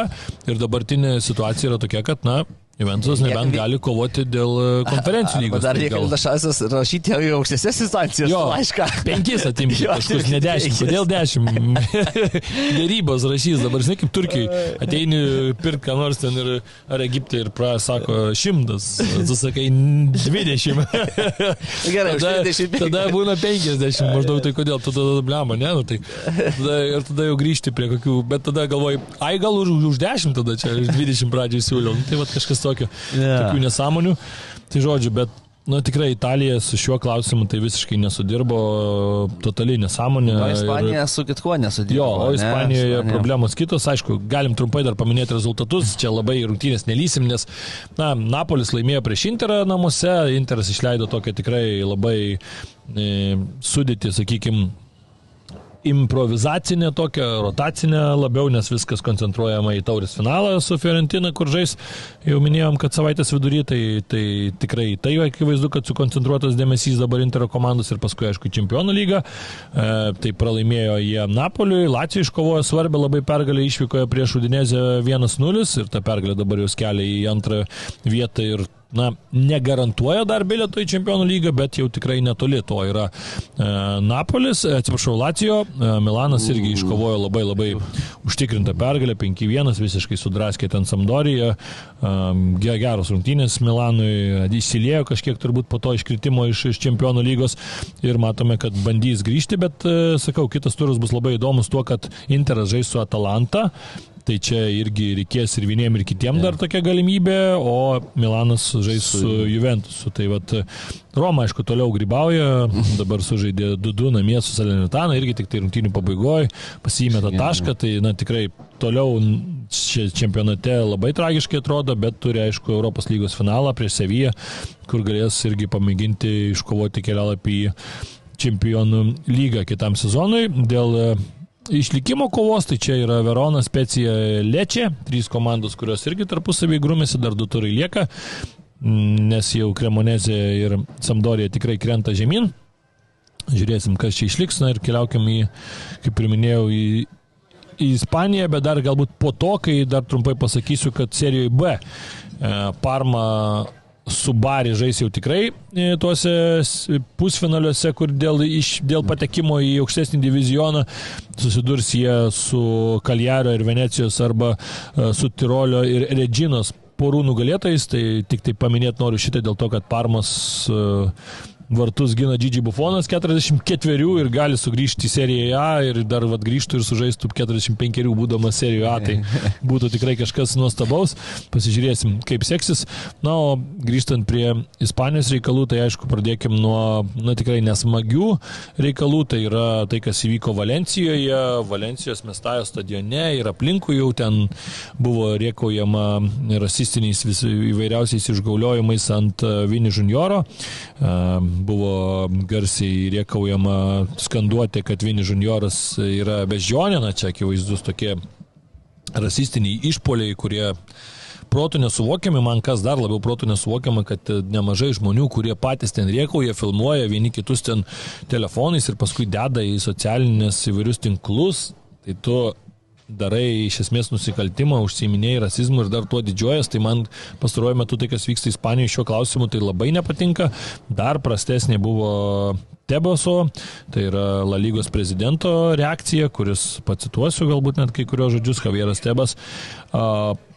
ir dabartinė situacija yra tokia, kad, na, Juventusas nebent gali kovoti dėl e, konferencijų lygos. dar tada šansas rašyti į aukštesnės instancijas. Jo, laišką. Penkis atimti taškus, ne dešimt. Kodėl dešimt? Dėrybos rašys dabar, žinai, kaip Turkijai. Ateini pirkti, ką nors ten ir ar Egipte ir pra, sako šimtas, tu sakai dvidešimt. Gerai, tada, 65. tada būna penkiasdešimt, maždaug tai kodėl, tu tada blema, ne, nu tai. Tada, ir tada jau grįžti prie kokių, bet tada galvoji, ai gal už, už dešimt tada čia, už dvidešimt pradžiai siūliau. Nu, tai va kažkas tokio, Jo. tokių nesąmonių. Tai žodžiu, bet Na, tikrai Italija su šiuo klausimu tai visiškai nesudirbo, totaliai nesąmonė. O ir- Ispanija su kitkuo nesudirbo. Jo, o ne? Ispanijoje Ispanija. problemos kitos, aišku, galim trumpai dar paminėti rezultatus, čia labai rungtynės nelysim, nes, na, Napolis laimėjo prieš Interą namuose, Interas išleido tokią tikrai labai e, sudėti, sakykime, improvizacinė tokia, rotacinė labiau, nes viskas koncentruojama į taurės finalą su Fiorentina, kur žais, jau minėjom, kad savaitės vidury, tai, tai tikrai tai akivaizdu, kad sukoncentruotas dėmesys dabar Intero komandos ir paskui, aišku, čempionų lyga. E, tai pralaimėjo jie Napoliui, Latvija iškovojo svarbę labai pergalę išvykoje prieš Udinezę 1-0 ir ta pergalė dabar jūs kelia į antrą vietą ir na, negarantuoja dar bilieto į Čempionų lygą, bet jau tikrai netoli to yra e, Napolis, e, atsiprašau, Lacijo, e, Milanas irgi iškovojo labai labai užtikrintą pergalę, 5-1, visiškai sudraskė ten Samdoriją, e, ge- geros rungtynės Milanui, įsilėjo kažkiek turbūt po to iškritimo iš, iš Čempionų lygos. Ir matome, kad bandys grįžti, bet, e, sakau, kitas turas bus labai įdomus tuo, kad Interas žais su Atalanta. Tai čia irgi reikės ir vieniem, ir kitiem dar tokia galimybė, o Milanas žais su Juventusu. Tai vad Roma, aišku, toliau grybauja, dabar sužaidė 2-2 namie su Salinitana, irgi tik tai rungtynių pabaigoje pasiėmė tą tašką, tai na tikrai toliau čia čempionate labai tragiškai atrodo, bet turi, aišku, Europos lygos finalą prieš Seviją, kur galės irgi pamėginti iškovoti kelialapį į čempionų lygą kitam sezonui. Dėl Išlikimo kovos, tai čia yra Verona, Specija, Lečia, trys komandos, kurios irgi tarpusavį grumėsi, dar du turai lieka, nes jau Kremonezė ir Samdorija tikrai krenta žemyn. Žiūrėsim, kas čia išliks, na ir keliaukim į, kaip ir minėjau, į, į Ispaniją, bet dar galbūt po to, kai dar trumpai pasakysiu, kad serijoje B e, Parma su Bari žais jau tikrai e, tuose pusfinaliuose, kur dėl, iš, dėl patekimo į aukštesnį divizioną susidurs jie su Kaljario ir Venecijos arba e, su Tirolio ir Reginos porų nugalėtojais. Tai tik tai paminėti noriu šitą dėl to, kad Parmos e, vartus gina Džidži Bufonas 44 ir gali sugrįžti į seriją A ir dar vat, grįžtų ir sužaistų 45 būdamas serijoje A. Tai būtų tikrai kažkas nuostabaus. Pasižiūrėsim, kaip seksis. Na, o grįžtant prie Ispanijos reikalų, tai aišku, pradėkim nuo, na, tikrai nesmagių reikalų. Tai yra tai, kas įvyko Valencijoje, Valencijos mestajo stadione ir aplinkui jau ten buvo riekaujama rasistiniais vis, įvairiausiais išgauliojimais ant e, Vini Junioro. Buvo garsiai riekaujama skanduoti, kad Vini Junioras yra bežionė, na čia akivaizdus tokie rasistiniai išpoliai, kurie protų nesuvokiami, man kas dar labiau protų nesuvokiama, kad nemažai žmonių, kurie patys ten riekauja, filmuoja vieni kitus ten telefonais ir paskui deda į socialinės įvairius tinklus, tai tu darai iš esmės nusikaltimą, užsiminėjai rasizmų ir dar tuo didžiuojas, tai man pastaruoju metu tai, kas vyksta Ispanijoje šiuo klausimu, tai labai nepatinka. Dar prastesnė buvo Teboso, tai yra La lygos prezidento reakcija, kuris, pacituosiu galbūt net kai kurios žodžius, Javieras Tebas,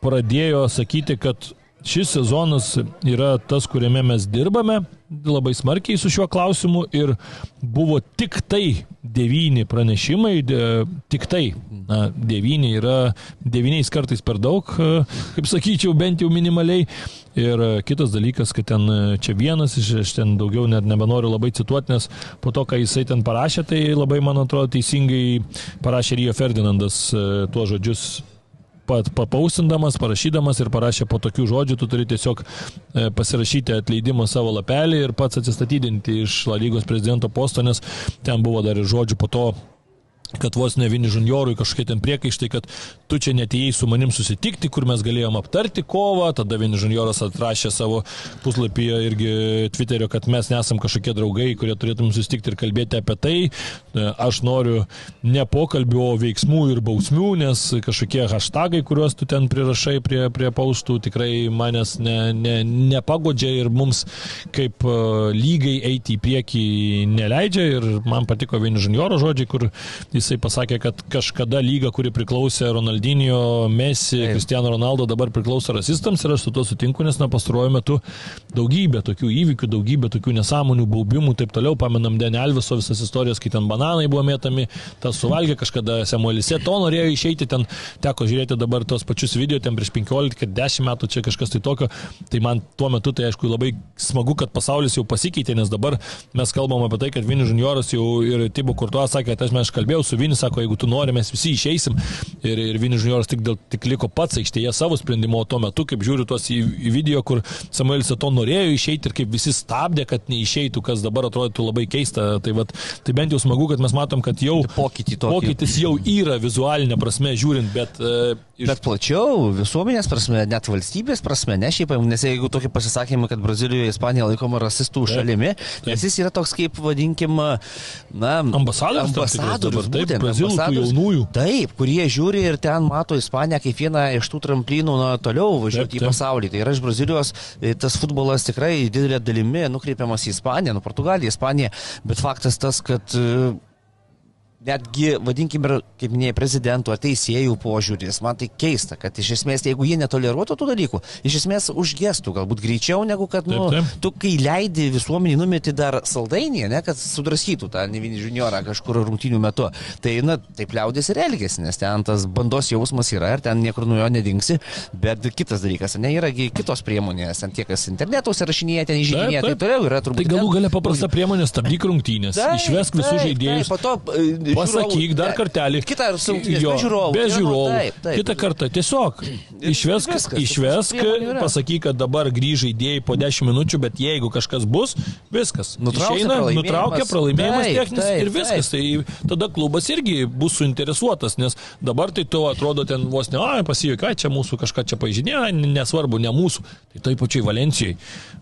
pradėjo sakyti, kad šis sezonas yra tas, kuriame mes dirbame labai smarkiai su šiuo klausimu ir buvo tik tai devyni pranešimai, de, tik tai, na, devyni yra devyniais kartais per daug, e, kaip sakyčiau, bent jau minimaliai. Ir e, kitas dalykas, kad ten e, čia vienas, aš ten daugiau net nebenoriu labai cituoti, nes po to, ką jisai ten parašė, tai labai, man atrodo, teisingai parašė Rio Ferdinandas tuos žodžius pat papausindamas, parašydamas ir parašė po tokių žodžių, tu turi tiesiog e, pasirašyti atleidimo savo lapelį ir pats atsistatydinti iš La lygos prezidento posto, nes ten buvo dar ir žodžių po to kad vos ne Vini Juniorui kažkokie ten priekaištai, kad tu čia netėjai su manim susitikti, kur mes galėjom aptarti kovą, tada Vini Junioras atrašė savo puslapyje irgi Twitterio, kad mes nesam kažkokie draugai, kurie turėtum susitikti ir kalbėti apie tai. E, Aš noriu ne pokalbių, o veiksmų ir bausmių, nes kažkokie hashtagai, kuriuos tu ten prirašai prie, prie paustų, tikrai manęs ne, ne, nepagodžia ir mums kaip e, lygai eiti į priekį neleidžia. Ir man patiko Vini Junioro žodžiai, kur jisai pasakė, kad kažkada lyga, kuri priklausė Ronaldinio, Messi, Taip. Cristiano Ronaldo, dabar priklauso rasistams ir aš su to sutinku, nes na pastaruoju metu daugybė tokių įvykių, daugybė tokių nesąmonių, baubimų, taip toliau, pamenam Den Elviso visas istorijas, kai ten bananai buvo mėtami, tas suvalgė kažkada Samuelise, to norėjo išeiti, ten teko žiūrėti dabar tos pačius video, ten prieš 15-10 metų čia kažkas tai tokio, tai man tuo metu tai aišku labai smagu, kad pasaulis jau pasikeitė, nes dabar mes kalbam apie tai, kad Vini Junioras jau ir Tibo Kurtuo sakė, kad aš mes kalbėjau su Vini, sako, jeigu tu nori, mes visi išeisim. Ir, ir Vini Junioras tik, dėl, tik liko pats aikštėje savo sprendimo, o tuo metu, kaip žiūriu tuos į, į video, kur Samuelis to norėjo išeiti ir kaip visi stabdė, kad neišeitų, kas dabar atrodytų labai keista. Tai, vat, tai bent jau smagu, kad mes matom, kad jau pokytis jau yra vizualinė prasme žiūrint, bet uh, iš Bet plačiau, visuomenės prasme, net valstybės prasme, ne šiaip, nes jeigu tokį pasisakymą, kad Brazilijoje Ispanija laikoma rasistų šalimi, nes jis yra toks kaip, vadinkim, na, Ambasadorius ambasadorius, taip, būtent, brazilų ambasadorius. jaunųjų. Taip, kurie žiūri ir ten mato Ispaniją kaip vieną iš tų tramplynų na, toliau važiuoti Taip, į taip. pasaulį. Tai yra iš Brazilijos e, tas futbolas tikrai didelė dalimi nukreipiamas į Ispaniją, nu Portugaliją, Ispaniją, bet faktas tas, kad e, netgi, vadinkime, kaip minėjai, prezidentų ar teisėjų požiūris, man tai keista, kad iš esmės, jeigu jie netoleruotų tų dalykų, iš esmės užgestų galbūt greičiau negu kad, nu, Taip, taip. tu kai leidi visuomenį numeti dar saldainį, ne, kad sudraskytų tą nevinį juniorą kažkur rungtinių metu, tai, na, taip liaudės ir elgesi, nes ten tas bandos jausmas yra ir ten niekur nuo jo nedingsi, bet kitas dalykas, ne, yra gi kitos priemonės, ten tie, kas internetuose rašinėje, ten taip, taip toliau yra turbūt. Tai galų gale paprasta priemonė stabdyk rungtynės, išvesk visus žaidėjus. Taip, po to, e, Pasakyk dar taip. kartelį. Kitą rungtynės Jo, be žiūrovų. Be nu, žiūrovų. taip, taip. Kitą kartą tiesiog išvesk, viskas, išvesk pasakyk, kad dabar grįžai idėjai po 10 minučių, bet jeigu kažkas bus, viskas. Nutraukia nutraukia pralaimėjimas Taip, techninis taip, ir viskas. Tai tada klubas irgi bus suinteresuotas, nes dabar tai tu atrodo ten vos ne, ai, pasijuokai, čia mūsų kažką čia pažinėjo, nesvarbu, ne mūsų. Tai toj pačiai Valencijai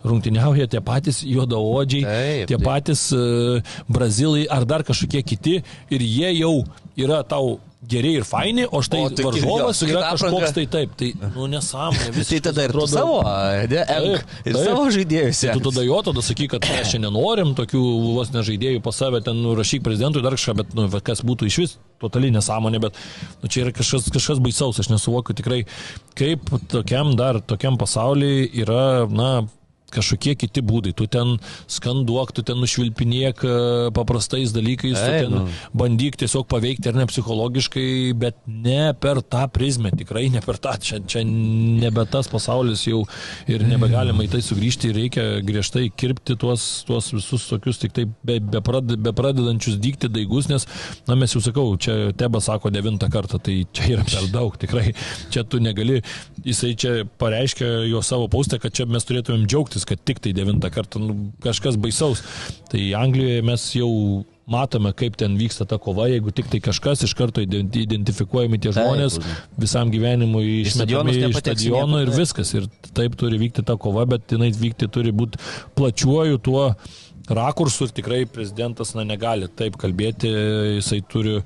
rungtyniauja tie patys juodaodžiai, Taip, tie taip. patys uh, brazilai ar dar kažkokie kiti ir jie jau yra tau geri ir faini, o štai O, tai varžovas jo, yra kažkoks tai taip. Tai, nu, nesąmonė. Tai tada ir atrodo- savo, ne, Taip, ir taip. savo žaidėjus. Tai tu tada jo tada sakyk, kad mes čia nenorim tokių vos nežaidėjų pas save, ten nurašyk prezidentui dar kažką, bet nu, kas būtų iš vis totaliai nesąmonė, bet nu, čia yra kažkas, kažkas baisaus, aš nesuvokiu tikrai, kaip tokiam dar, tokiam pasaulyje yra, na, kažkokie kiti būdai. Tu ten skanduok, tu ten nušvilpinėk e, paprastais dalykais, tu Taip, ten nu. bandyk tiesiog paveikti ar ne psichologiškai, bet ne per tą prizmę, tikrai ne per tą. Čia, čia nebe tas pasaulis jau ir nebegalima į tai sugrįžti ir reikia griežtai kirpti tuos, tuos visus tokius tik tai be, be, prad, be pradedančius dykti daigus, nes, na mes jau sakau, čia Teba sako devintą kartą, tai čia yra per daug, tikrai. Čia tu negali, jisai čia pareiškia jo savo paustę, kad čia mes turėtumėm džiaugtis, kad tik tai devintą kartą nu, kažkas baisaus. Tai Anglijoje mes jau matome, kaip ten vyksta ta kova, jeigu tik tai kažkas iš karto ident- identifikuojami tie Taip. žmonės, visam gyvenimui išmetami iš stadiono ir taip. viskas. Ir taip turi vykti ta kova, bet jinai vykti turi būti plačiuoju tuo rakursu ir tikrai prezidentas na, negali taip kalbėti, jisai turi,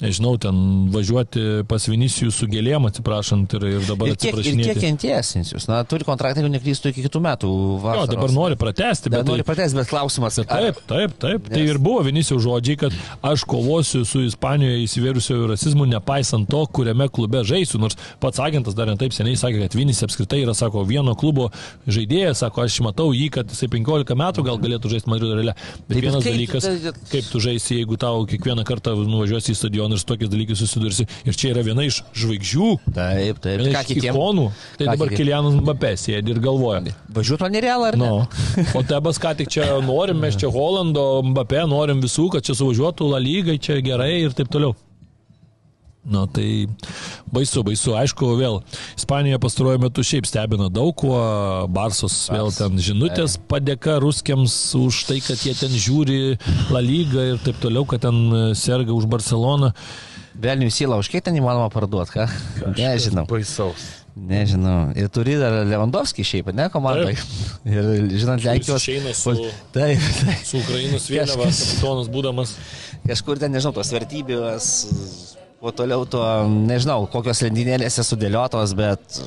nežinau, ten važiuoti pas Vinicijų su gėlėm, atsiprašant, ir, ir dabar Ir kiek, ir kiek atsiprašinėti. kentėsins jūs? Na, turi kontraktą, jeigu neklystų iki kitų metų. Jo, Vasaros. dabar nori pratesti, Dar bet nori tai, pratęsti, bet klausimas, Bet Taip, taip, taip. Tai Nes- ir buvo Vinicių žodžiai, kad aš kovosiu su Ispanijoje įsivėrusiu rasizmu, nepaisant to, kuriame klube žaisiu. Nors pats agentas dar netaip seniai sakė, kad Vinis apskritai yra, sako, vieno klubo žaidėjas, sako, aš matau jį, kad jisai 15 metų gal galėtų žaisti Madrido realia. Bet Taip, vienas kaip- dalykas, tai- kaip tu žaisi, jeigu tau kiekvieną kartą nuvažiuosi į stadioną ir su tokiais dalykais susidursi. Ir čia yra viena iš žvaigždžių, Taip, taip. viena iš ikonų. Tai dabar? Kilianas Mbappé sėdi ir galvoja. Važiuotų ant nerealą ar ne? Nu. O tebas ką tik čia norim, mes čia Holando, Mbappé norim visų, kad čia suvažiuotų La Lygai, čia gerai ir taip toliau. Na tai baisu, baisu. Aišku, vėl Ispanija pastaruoju metu šiaip stebina daug kuo. Barsos vėl ten žinutės padėka ruskiams už tai, kad jie ten žiūri La Lygą ir taip toliau, kad ten serga už Barceloną. Velnių sielą už kiek ten įmanoma parduoti, ką? Nežinau. Baisaus. Nežinau. Ir turi dar Lewandowski šiaip, ne, komandai. Ir žinant, Lenkijos. išeina su- Taip, taip. Su Ukrainos vėliava, kapitonas būdamas. Kažkur ten, nežinau, tos vertybės, kuo toliau, tuo, nežinau, kokios lendinėlėse sudėliotos, bet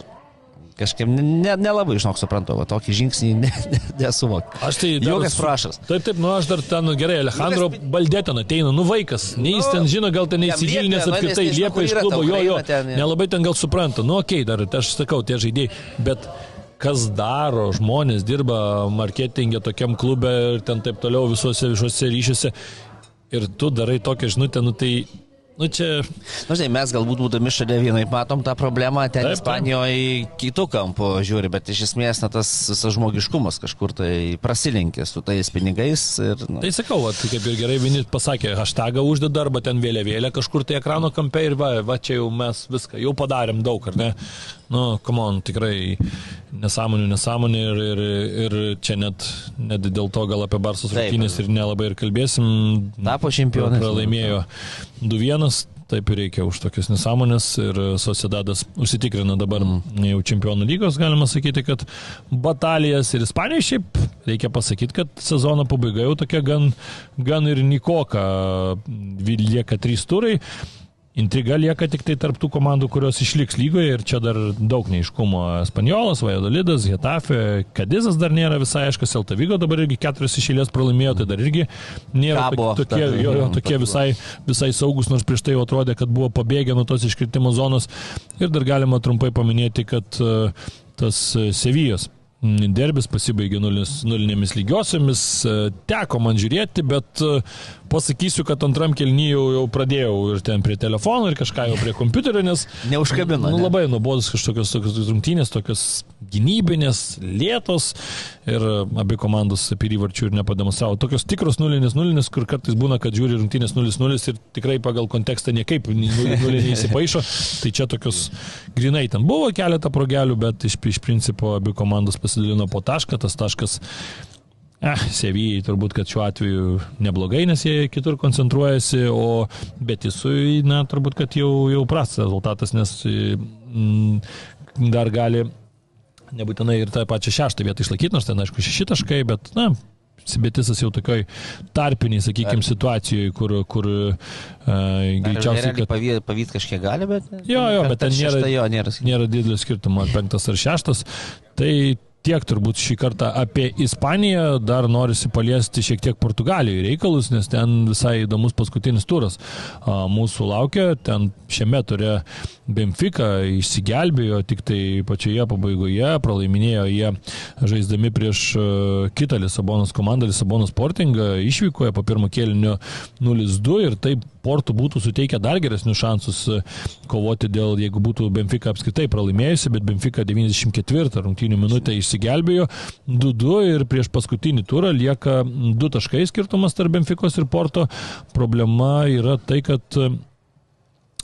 kažkaip nelabai, ne, nelabai, žinok, suprantu, va, tokį žingsnį ne, ne, nesuvokiu. Aš tai su- prašas. Taip, taip, nu aš dar ten nu, gerai, Alejandro Jogas- Baldė ten ateina, nu vaikas, nei jis ten žino, gal ten neįsigilinęs nu, nes nežino, liepia kur iš klubo, jo, jo, ten, jo. nelabai ten gal supranta, nu okei, okay, dar tai aš sakau, tie žaidėjai, bet kas daro, žmonės dirba marketingė tokiam klube ir ten taip toliau visuose viešuose ryšiuose ir tu darai tokią žinutę, nu tai, nu čia, Na, žinai, mes galbūt būdami šalia vienai matom tą problemą, ten Taip. Ispanijoje kitų kampų žiūri, bet iš esmės na, tas visas žmogiškumas kažkur tai prasilenkė su tais pinigais. Ir, nu, Tai sakau, va, tai kaip ir gerai vieni pasakė, hashtagą uždeda arba ten vėliavėlę kažkur tai ekrano kampe ir va, va čia jau mes viską, jau padarėm daug, ar ne? Nu, komon, tikrai nesąmonių, nesąmonė ir, ir, ir čia net, net dėl to gal apie Barsos rungtynės ir nelabai ir kalbėsim. Tapo čempionais. Pralaimėjo 2-1, taip ir reikia už tokias nesąmonės ir Sociedadas užsitikrina dabar mm. jau čempionų lygos, galima sakyti, kad batalijas ir Ispanija šiaip reikia pasakyti, kad sezono pabaiga jau tokia gan, gan ir nikoka, lieka trys turai. Intriga lieka tik tai tarptų komandų, kurios išliks lygoje ir čia dar daug neiškumo. Spaniolas, Vajadolidas, Getafe, Kadizas dar nėra visai aiškus, Eltavygo dabar irgi keturis išėlės pralaimėjo, tai dar irgi nėra Kabo, tok- tokie, ta- jo, jo, tokie visai, visai saugus, nors prieš tai jau atrodė, kad buvo pabėgę nuo tos iškritimo zonos. Ir dar galima trumpai paminėti, kad e, tas e, Sevijos derbis pasibaigė nulinėmis lygiosiomis, e, teko man žiūrėti, bet e, pasakysiu, kad antram kelnyje jau, jau pradėjau ir ten prie telefono, ir kažką jau prie kompiuterio, nes Neužkabino, Nu, labai nuobodus kažkokios tokios rungtynės, tokios gynybinės, lėtos ir abi komandos apie įvarčių ir nepademonstravo. Tokios tikros nulinės nulinės, kur kartais būna, kad žiūri rungtynės 0-0 ir tikrai pagal kontekstą niekaip nulinė neįsipaišo. Tai čia tokios grinai ten buvo keletą progelių, bet iš, iš principo abi komandos pasidalino po tašką, tas taškas Eh, Sevijai turbūt, kad šiuo atveju neblogai, nes jie kitur koncentruojasi, o Betisui, na, turbūt, kad jau, jau prastas rezultatas, nes mm, dar gali nebūtinai ir tą pačią šeštą vietą išlaikyti, nors ten, aišku, šeši taškai, bet, na, Betisas jau tokioj tarpiniai, sakykime, situacijoje, kur, kur uh, greičiausiai, kad... Pavyt, pavyt kažkiek gali, bet... Jo, jo, bet ten nėra, jo, nėra, nėra didelio skirtumo, ar penktas ar šeštas. Tai tiek turbūt šį kartą apie Ispaniją, dar norisi paliesti šiek tiek Portugalijoje reikalus, nes ten visai įdomus paskutinis turas mūsų laukia, ten šiame turė Benfica išsigelbėjo, tik tai pačioje pabaigoje pralaiminėjo jie žaisdami prieš kitą Lisabonos komandą, Lisabonos Sportingą, išvykoje po pirmo kėlinio 0-2 ir taip Portų būtų suteikę dar geresnius šansus kovoti dėl, jeigu būtų Benfica apskritai pralaimėjusi, bet Benfica 94 rungtynių minutę iš išsigelbėjo 2-2 ir prieš paskutinį turą lieka 2 taškai skirtumas tarp Benfikos ir Porto. Problema yra tai, kad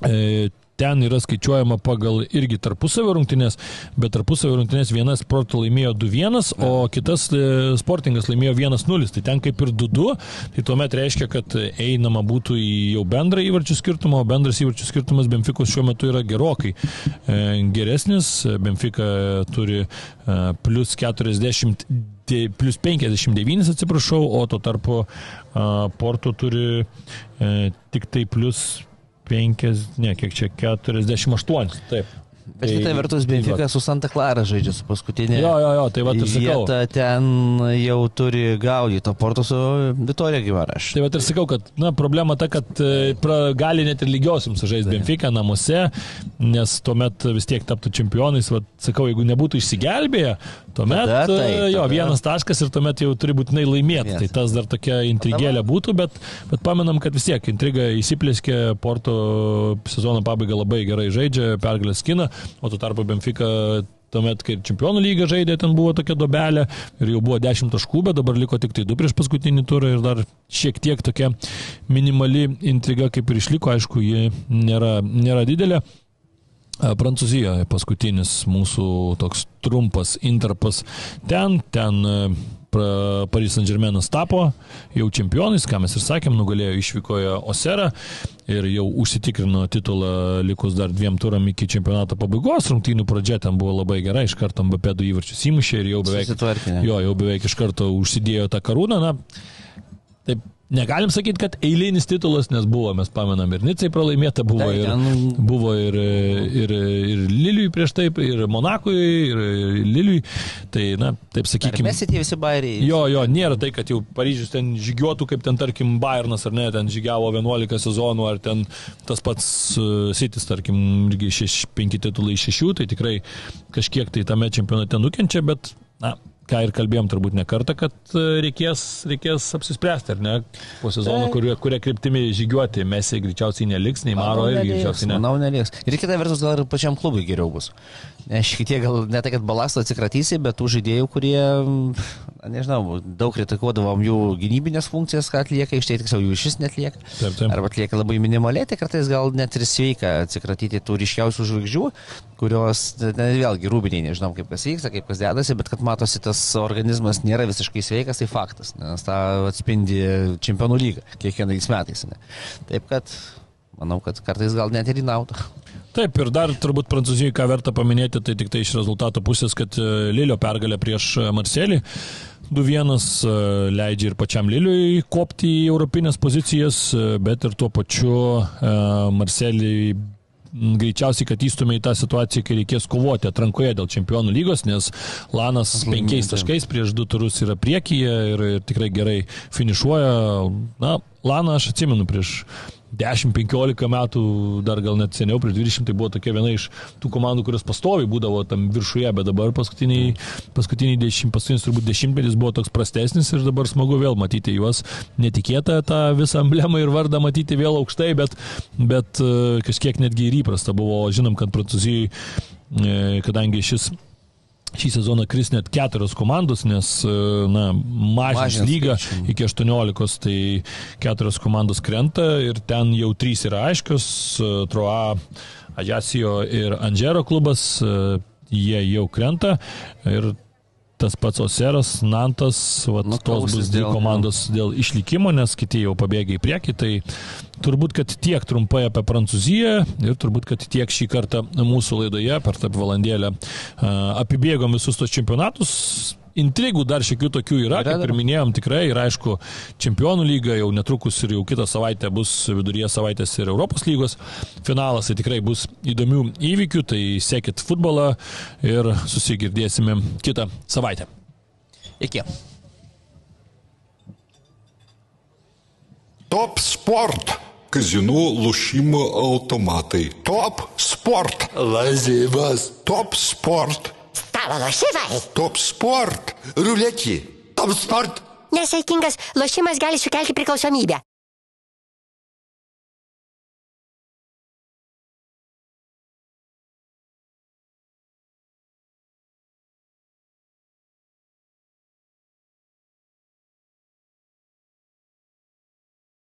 e, ten yra skaičiuojama pagal irgi tarpusavio rungtynės, bet tarpusavio rungtynės vienas sporto laimėjo 2-1, o kitas e, sportingas laimėjo 1-0, tai ten kaip ir 2-2, tai tuomet reiškia, kad einama būtų į jau bendrą įvarčių skirtumą, o bendras įvarčių skirtumas Benfikos šiuo metu yra gerokai e, geresnis, Benfika turi e, plus 40 plus 59, atsiprašau, o tuo tarpu Porto turi e, tik tai plus 5, ne, kiek čia, 48. Taip. Bet kita vertus, Benfica su Santa Clara žaidžia su paskutinė. Jo, jo, jo, tai va ir sakau. Vieta ten jau turi gaudyti, to porto su Vitorija Gimaraš. Tai va ir sakau, kad na, problema ta, kad e, pra, gali net ir lygiosiams žaisti Benfica namuose, nes tuomet vis tiek taptų čempionais. Va, sakau, jeigu nebūtų išsigelbėję, tuomet tada, tai, tada. jo, vienas taškas ir tuomet jau turi būtinai laimėti. Tai tas dar tokia intrigėlė būtų, bet, bet pamenam, kad vis tiek intriga įsiplėskė, Porto sezono pabaiga labai gerai žaidžia, pergalės skina o tuo tarpu Benfica tuomet, kai čempionų lyga žaidė, ten buvo tokia dobelė ir jau buvo 10 taškų, bet dabar liko tik tai 2 prieš paskutinį turą ir dar šiek tiek tokia minimali intriga kaip ir išliko, aišku, ji nėra, nėra didelė. Prancūzijoje paskutinis mūsų toks trumpas interpas ten, ten Paris Saint Germainas tapo jau čempionais, ką mes ir sakėm, nugalėjo išvykoje Osera ir jau užsitikrino titulą likus dar dviem turam iki čempionato pabaigos. Rungtynių pradžia ten buvo labai gerai, iš karto Mbappé du įvarčius įmušė ir jau beveik, jo, jau beveik iš karto užsidėjo tą karūną. Na, taip Negalim sakyti, kad eilinis titulas, nes buvo, mes pamenam, ir Nicai pralaimėta buvo, ir, buvo ir, ir, ir Liliui prieš taip, ir Monakui, ir Liliui. Tai, na, taip sakykime. Mes tie visi bairiai. Jo, jo, nėra tai, kad jau Paryžius ten žygiuotų, kaip ten, tarkim, Bayernas, ar ne, ten žygiavo 11 sezonų, ar ten tas pats Sitis, e, tarkim, irgi 5 titulai iš 6, tai tikrai kažkiek tai tame čempionate nukenčia, bet, na, ką ir kalbėjom turbūt ne kartą, kad e, reikės, reikės apsispręsti, ar ne, po sezono, kuria, kuria kryptimi žygiuoti, mes jie greičiausiai neliks, nei Maro irgi greičiausiai ne. Manau, neliks. Ir kita vertus, gal ir pačiam klubui geriau bus. Nes šitie gal ne tai, kad balasto atsikratysi, bet tų žaidėjų, kurie, nežinau, daug kritikuodavom jų gynybinės funkcijas, ką atlieka, iš tai tiksliau jų iš vis netlieka. Taip, taip. Arba atlieka labai minimaliai, tai kartais gal net ir sveika atsikratyti tų ryškiausių žvaigždžių, kurios, ne, vėlgi, rūbiniai, nežinau, kaip kas vyksta, kaip kas dedasi, bet kad matosi tas organizmas nėra visiškai sveikas, tai faktas, nes tą atspindi čempionų lyga kiekvienais metais. Ne. Taip kad manau, kad kartais gal net ir į naudą. Taip, ir dar turbūt Prancūzijai, ką verta paminėti, tai tik tai iš rezultato pusės, kad e, Lilio pergalė prieš e, Marselį 2-1 e, leidžia ir pačiam Liliui kopti į europinės pozicijas, bet ir tuo pačiu Marselį greičiausiai, kad įstumė į tą situaciją, kai reikės kovoti atrankoje dėl čempionų lygos, nes Lanas penkiais taškais prieš du turus yra priekyje ir, ir tikrai gerai finišuoja. Na, Laną aš atsimenu prieš 10-15 metų, dar gal net seniau, prieš 20, tai buvo tokia viena iš tų komandų, kurios pastoviai būdavo tam viršuje, bet dabar paskutiniai, paskutiniai dešimt, paskutinis turbūt dešimtmetis buvo toks prastesnis ir dabar smagu vėl matyti juos. Netikėta tą visą emblemą ir vardą matyti vėl aukštai, bet, bet e, kažkiek netgi ir įprasta buvo. Žinom, kad Prancūzijai, e, kadangi šis šį sezoną kris net keturios komandos, nes e, na, mažins lygą iki 18, tai keturios komandos krenta ir ten jau trys yra aiškios, e, Troa, Ajasijo ir Angero klubas, e, jie jau krenta ir tas pats Oseras, Nantas, vat, nu, tos bus dvi komandos dėl išlikimo, nes kiti jau pabėgia į priekį. Tai turbūt, kad tiek trumpai apie Prancūziją ir turbūt, kad tiek šį kartą mūsų laidoje per tarp valandėlę apibėgom visus tos čempionatus. intrigų dar šiokių tokių yra, kaip ir minėjom, tikrai ir aišku, čempionų lyga jau netrukus ir jau kitą savaitę bus viduryje savaitės ir Europos lygos finalas, tai tikrai bus įdomių įvykių, tai sekit futbolą ir susigirdėsime kitą savaitę. Iki. Top sport kazinų lošimo automatai. Top sport. Lazivas. Top sport. Stalo lošimai. Top sport. Ruletį. Top sport. Nesaikingas lošimas gali sukelti priklausomybę.